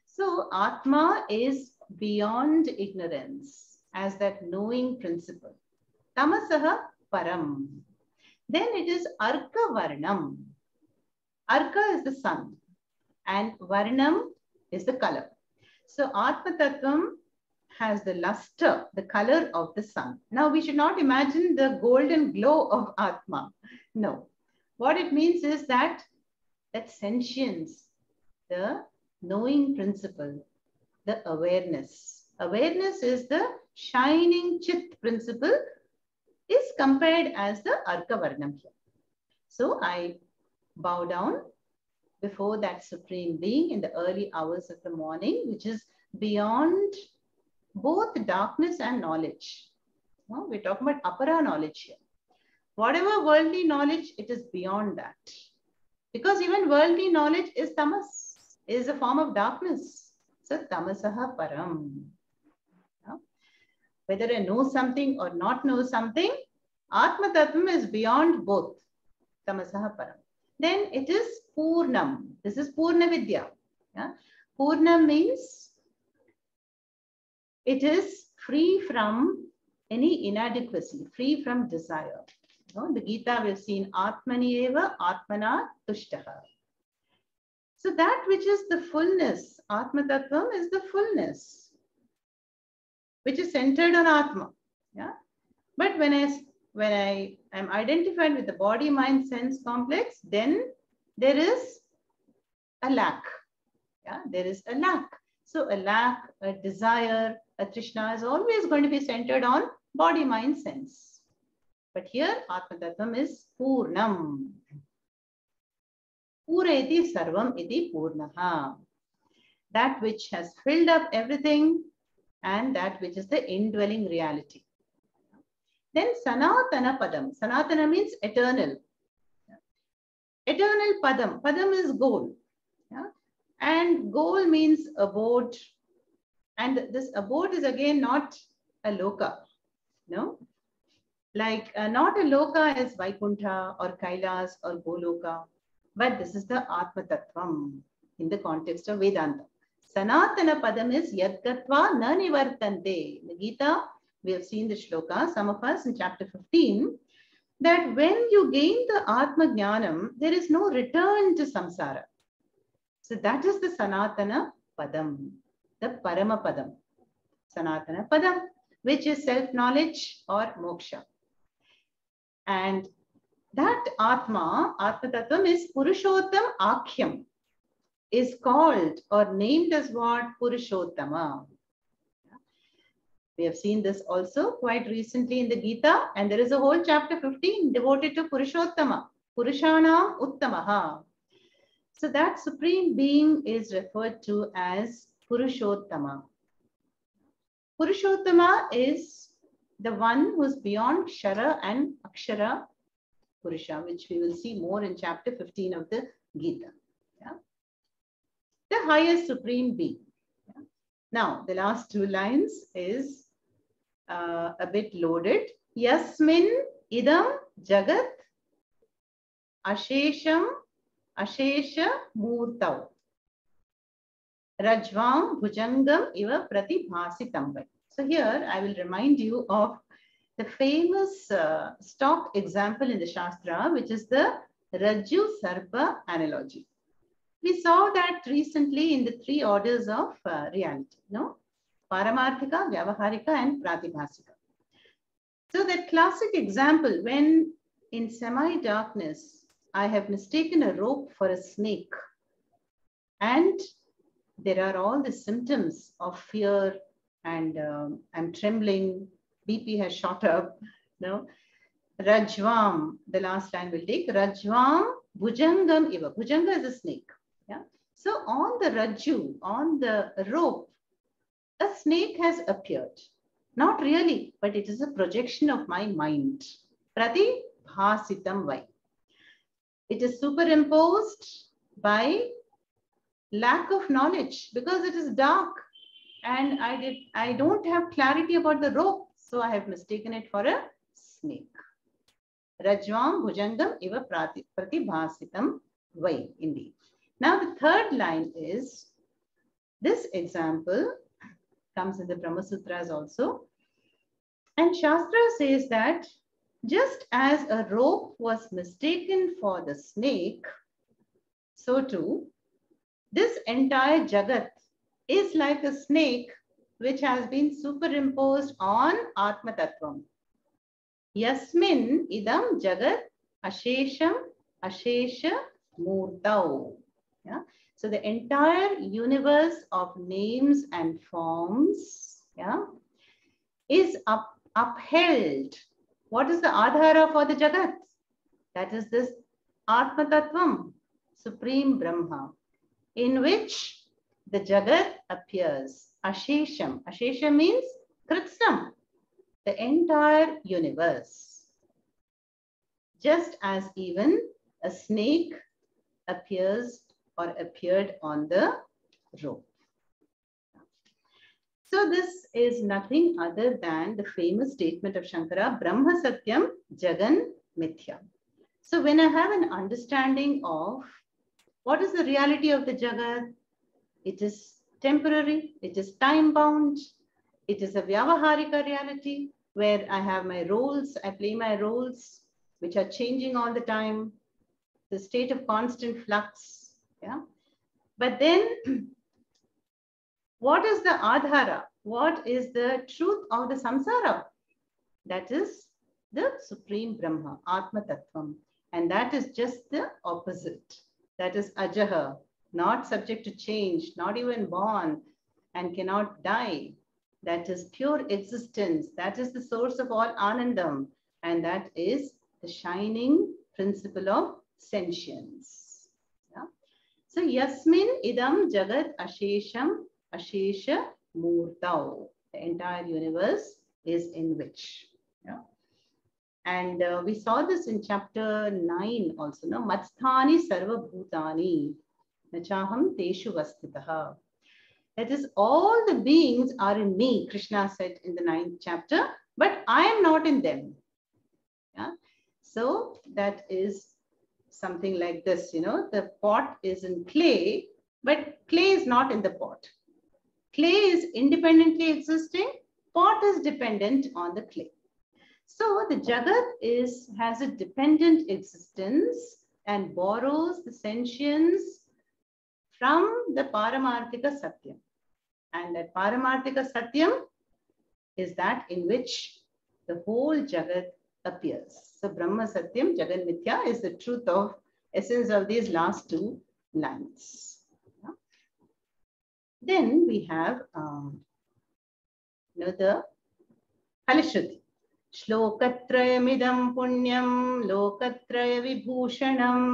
So Atma is beyond ignorance as that knowing principle. Tamasaha param. Then it is Arka Varnam. Arka is the sun and Varnam is the color. So Atma Tattvam has the luster, the color of the sun. Now we should not imagine the golden glow of Atma. No. What it means is that that sentience, the knowing principle, the awareness. Awareness is the shining chit principle is compared as the Arka Varnam here. So I bow down before that supreme being in the early hours of the morning, which is beyond both darkness and knowledge. No, we're talking about apara knowledge here. Whatever worldly knowledge, it is beyond that. Because even worldly knowledge is tamas, is a form of darkness. So tamasaha param. No? Whether I know something or not know something, Atma Tattvam is beyond both. Tamasaha param. Then it is Purnam. This is Purna Vidya. Yeah? Purnam means it is free from any inadequacy, free from desire. The Gita we've seen Atmani eva Atmana Tushtaha. So that which is the fullness, Atma Tattvam is the fullness, which is centered on Atma. Yeah. But when I when I am identified with the body, mind, sense complex, then there is a lack. Yeah, there is a lack. So a lack, a desire, trishna is always going to be centered on body, mind, sense. But here, Atma is Purnam. Pura iti sarvam iti purnaha. That which has filled up everything and that which is the indwelling reality. Then Sanatana Padam. Sanatana means eternal. Eternal Padam. Padam is goal. Yeah? And goal means abode. And this abode is again not a loka, no? Like uh, not a loka is Vaikuntha or Kailas or Goloka, but this is the Atma Tattvam in the context of Vedanta. Sanatana Padam is Yadgatva na nivartante. In the Gita, we have seen the shloka, some of us in chapter 15, that when you gain the Atma Jnanam, there is no return to samsara. So that is the Sanatana Padam, the Parama Padam. Sanatana Padam, which is self-knowledge or moksha. And that Atma, Atma is Purushottam Akhyam, is called or named as what? Purushottama. We have seen this also quite recently in the Gita, and there is a whole chapter 15 devoted to Purushottama, Purushanam Uttamaha. So that supreme being is referred to as Purushottama. Purushottama is the one who's beyond Kshara and Akshara Purusha, which we will see more in chapter 15 of the Gita. Yeah? The highest supreme being. Yeah? Now, the last two lines is uh, a bit loaded. Yasmin idam jagat ashesham ashesha murtau. Rajvam bhujangam iva pratibhasitam. So here I will remind you of the famous uh, stock example in the Shastra, which is the Rajju Sarpa analogy. We saw that recently in the three orders of uh, reality, no? Paramarthika, Vyavaharika, and Pratibhasika. So that classic example, when in semi-darkness, I have mistaken a rope for a snake, and there are all the symptoms of fear, and um, I'm trembling, BP has shot up, no? Rajvam, the last line will take, Rajvam Bhujangam Iva. Bhujanga is a snake. Yeah. So on the Rajju, on the rope, a snake has appeared. Not really, but it is a projection of my mind. Prati bhasitam vai. It is superimposed by lack of knowledge because it is dark and I did I don't have clarity about the rope, so I have mistaken it for a snake. Rajvam bhujangam prati, pratibhasitam vai indeed. Now the third line is this example comes in the Brahma Sutras also. And Shastra says that just as a rope was mistaken for the snake, so too, this entire Jagat is like a snake which has been superimposed on Atma Tattvam. Yasmin idam Jagat Ashesham Ashesha Murtau. Yeah. So the entire universe of names and forms yeah, is up, upheld. What is the adhara for the Jagat? That is this Atma Tattvam, Supreme Brahma, in which the Jagat appears. Ashesham. Ashesham means Kritsnam, the entire universe. Just as even a snake appears or appeared on the rope. So this is nothing other than the famous statement of Shankara, Brahma Satyam Jagan Mithya. So when I have an understanding of what is the reality of the Jagat, it is temporary, it is time bound, it is a Vyavaharika reality where I have my roles, I play my roles, which are changing all the time, the state of constant flux, yeah. But then (clears throat) what is the adhara? What is the truth of the samsara? That is the supreme Brahma, Atma Tattvam. And that is just the opposite. That is ajaha, not subject to change, not even born and cannot die. That is pure existence. That is the source of all anandam. And that is the shining principle of sentience. So Yasmin idam jagat ashesham ashesha murtau. The entire universe is in which. And uh, we saw this in chapter 9 also. No? Matsthani sarva bhutani. Nachaham teshu vastitaha. That is, all the beings are in me, Krishna said in the ninth chapter, but I am not in them. Yeah. So that is something like this, you know, the pot is in clay, but clay is not in the pot. Clay is independently existing, pot is dependent on the clay. So the Jagat is, has a dependent existence and borrows the sentience from the Paramarthika Satyam. And that Paramarthika Satyam is that in which the whole Jagat appears. So Brahma Satyam, Jagan Mithya is the truth of essence of these last two lines. Then we have um, you. श्लोकत्रयमिदं पुण्यं लोकत्रयविभूषणम्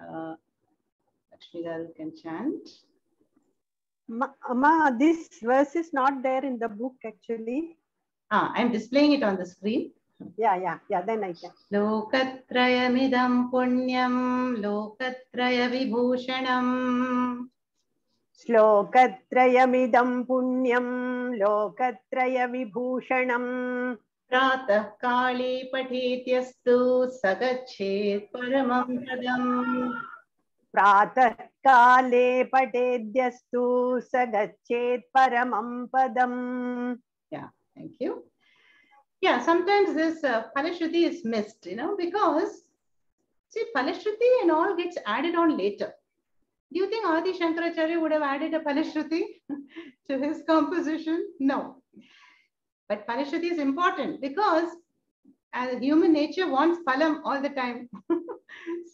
uh, Lakshmi Garu can chant. Ma, Ma, this verse is not there in the book actually. Ah, I'm displaying it on the screen. Yeah, yeah, yeah, then I can. लोकत्रयमिदं पुण्यं लोकत्रयविभूषणम् श्लोकत्रयमिदं पुण्यं लोकत्रयविभूषणम् प्रातः काले पठेत्यस्तु स गच्छेत् परमं पदम् प्रातः काले पठेद्यस्तु स गच्छेत् परमं पदम् Thank you. Yeah, sometimes this uh, Palashruti is missed, you know, because see, Palashruti and all gets added on later. Do you think Adi Shankaracharya would have added a Phalashruti (laughs) to his composition? No. But Phalashruti is important because as human nature wants palam all the time. (laughs)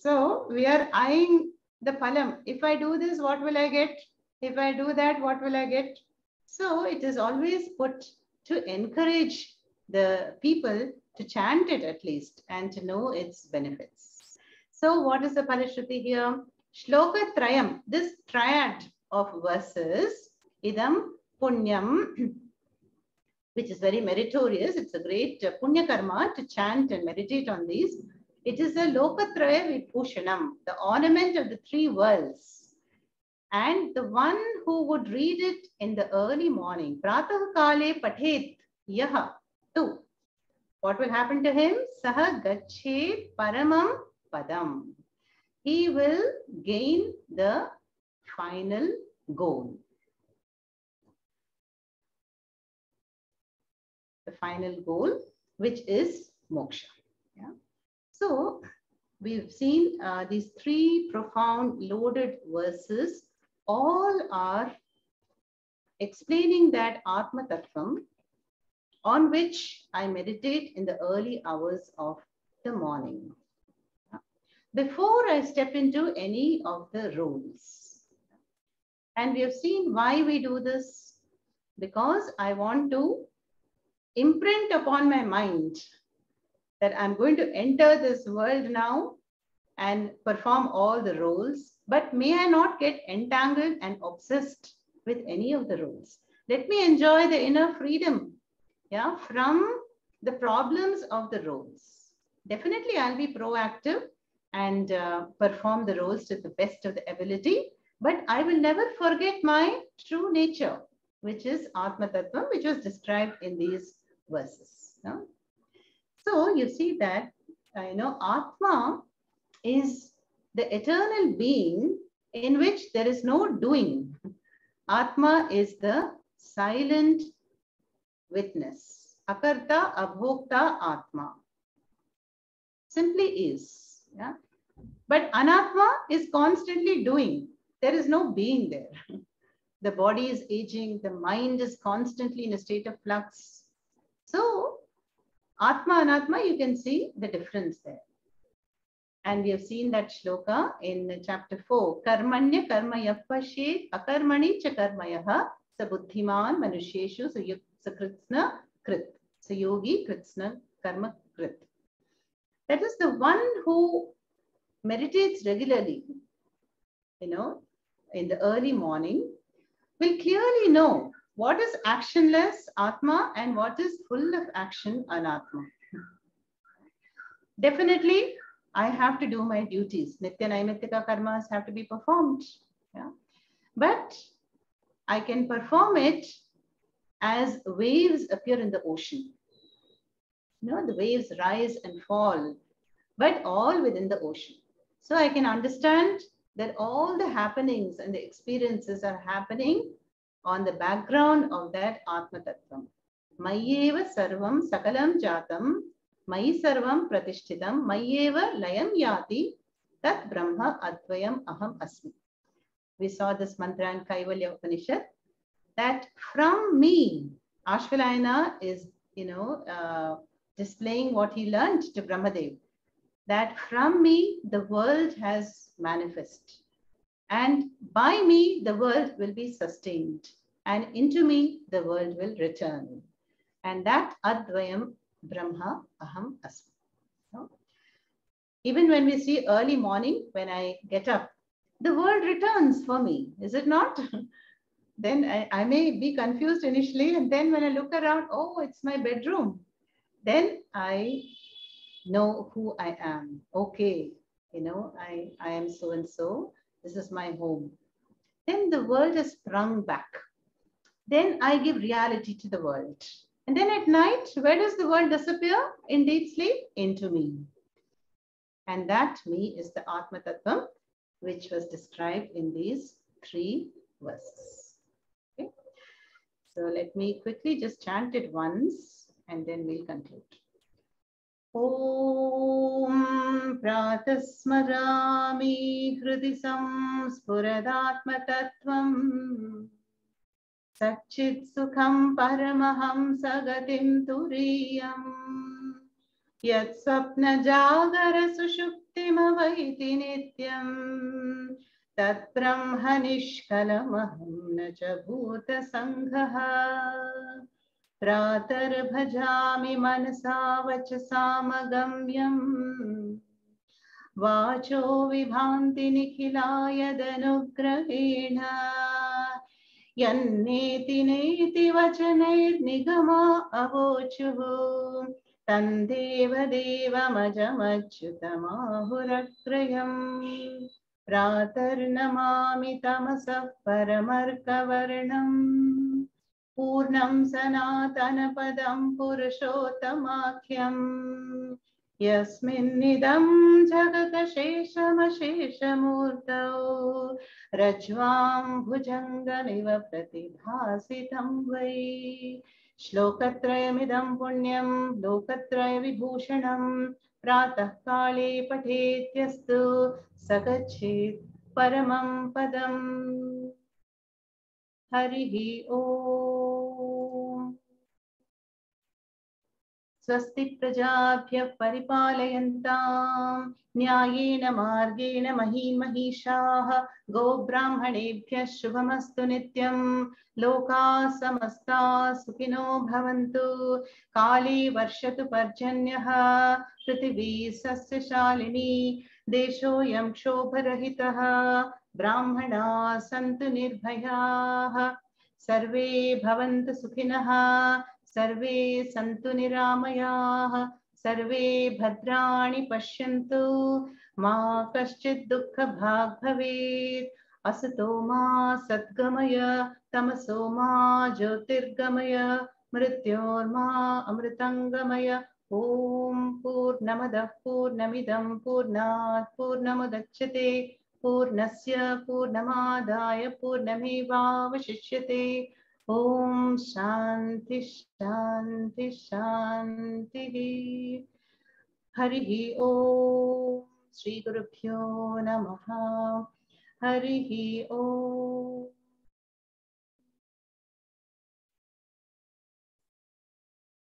so we are eyeing the palam. If I do this, what will I get? If I do that, what will I get? So it is always put to encourage the people to chant it at least and to know its benefits. So what is the Phalashruti here? Shloka Trayam, this triad of verses, Idam Punyam, which is very meritorious. It's a great uh, Punya Karma to chant and meditate on these. It is a Lokatraya Vibhushanam, the ornament of the three worlds. And the one who would read it in the early morning, Pratah Kale Pathet Yaha, two. What will happen to him? Saha Gache Paramam Padam. He will gain the final goal. The final goal, which is moksha. Yeah. So we've seen uh, these three profound loaded verses all are explaining that Atma Tattvam on which I meditate in the early hours of the morning. Before I step into any of the roles. And we have seen why we do this. Because I want to imprint upon my mind that I'm going to enter this world now and perform all the roles but may I not get entangled and obsessed with any of the roles. Let me enjoy the inner freedom yeah, from the problems of the roles. Definitely, I'll be proactive and uh, perform the roles to the best of the ability, but I will never forget my true nature, which is Atma Tattva, which was described in these verses. Yeah? So you see that, uh, you know, Atma is the eternal being in which there is no doing. Atma is the silent witness. Akarta abhokta Atma. Simply is. Yeah? But Anatma is constantly doing. There is no being there. The body is aging, the mind is constantly in a state of flux. So, Atma Anatma, you can see the difference there. And we have seen that shloka in chapter 4. Karmanya karmaya pashet akarmani cha karmayaha sabuddhiman manusheshu sakritsna krit. Sayogi kritsna karma krit. That is the one who meditates regularly, you know, in the early morning, will clearly know what is actionless Atma and what is full of action Anatma. Definitely, I have to do my duties. Nitya Naimittika karmas have to be performed. Yeah. But I can perform it as waves appear in the ocean. You know, the waves rise and fall, but all within the ocean. So I can understand that all the happenings and the experiences are happening on the background of that Atma Tattvam. Mayeva sarvam sakalam jatam, Mayi sarvam pratishthitam, Mayeva layam yati, tat brahma advayam aham asmi. We saw this mantra in Kaivalya Upanishad that from me, Ashvalayana is, you know, uh, displaying what he learned to Brahmadev, that from me the world has manifest, and by me the world will be sustained, and into me the world will return. And that Advayam Brahma Aham Asmi. No? Even when we see early morning, when I get up, the world returns for me, is it not? (laughs) then I, I may be confused initially, and then when I look around, oh, it's my bedroom. Then I know who I am. Okay, you know, I, I am so and so. This is my home. Then the world is sprung back. Then I give reality to the world. And then at night, where does the world disappear in deep sleep? Into me. And that me is the Atma Tattvam, which was described in these three verses. Okay. So let me quickly just chant it once and then we'll conclude. ॐ प्रातस्मरामि हृदि संस्फुरदात्मतत्त्वम्। सच्चित्सुखं परमहं सगतिं तुरीयम्। यत्स्वप्नजागरसुषुप्तिमवैति नित्यम्। तत्ब्रह्म न च भूतसङ्घः। प्रातर्भजामि मनसा वचसामगम्यम् वाचो विभान्ति निखिला यदनुग्रहेण यन्नेति नेति वचनैर्निगमा अवोचुः। तन्देव देवमजमच्युतमाहुरग्रयम् प्रातर्नमामि तमसः परमर्कवर्णम्। पूर्णं सनातनपदं पुरुषोत्तमाख्यम् यस्मिन्निदं जगदशेषमशेषमूर्तौ रज्वां भुजङ्गमिव प्रतिभासितं वै। श्लोकत्रयमिदं पुण्यं, लोकत्रयविभूषणं, प्रातःकाले पठेत्यस्तु स गच्छेत् परमं पदम्। हरिः ॐ स्वस्ति प्रजाभ्यः परिपालयन्तां न्यायेन मार्गेण महीमहीषाः। गोब्राह्मणेभ्यः शुभमस्तु नित्यं लोकाः समस्ताः सुखिनो भवन्तु। काले वर्षतु पर्जन्यः। पृथिवी सस्यशालिनी। देशोऽयं क्षोभरहितः। ब्राह्मणाः सन्तु निर्भयाः। सर्वे भवन्तु सुखिनः, सर्वे सन्तु निरामयाः, सर्वे भद्राणि पश्यन्तु। मा कश्चित् दुःखभाग् भवेत्। असतो मा सद्गमय, तमसो मा ज्योतिर्गमय, मृत्योर्मा अमृतङ्गमय। ॐ पूर्णमदः पूर्णमिदं पूर्णात् पूर्णमुदच्यते पूर्णस्य पूर्णमादाय पूर्णमेवावशिष्यते। ॐ शान्ति शान्ति शान्तिः। हरिः ॐ श्रीगुरुभ्यो नमः। हरिः ॐ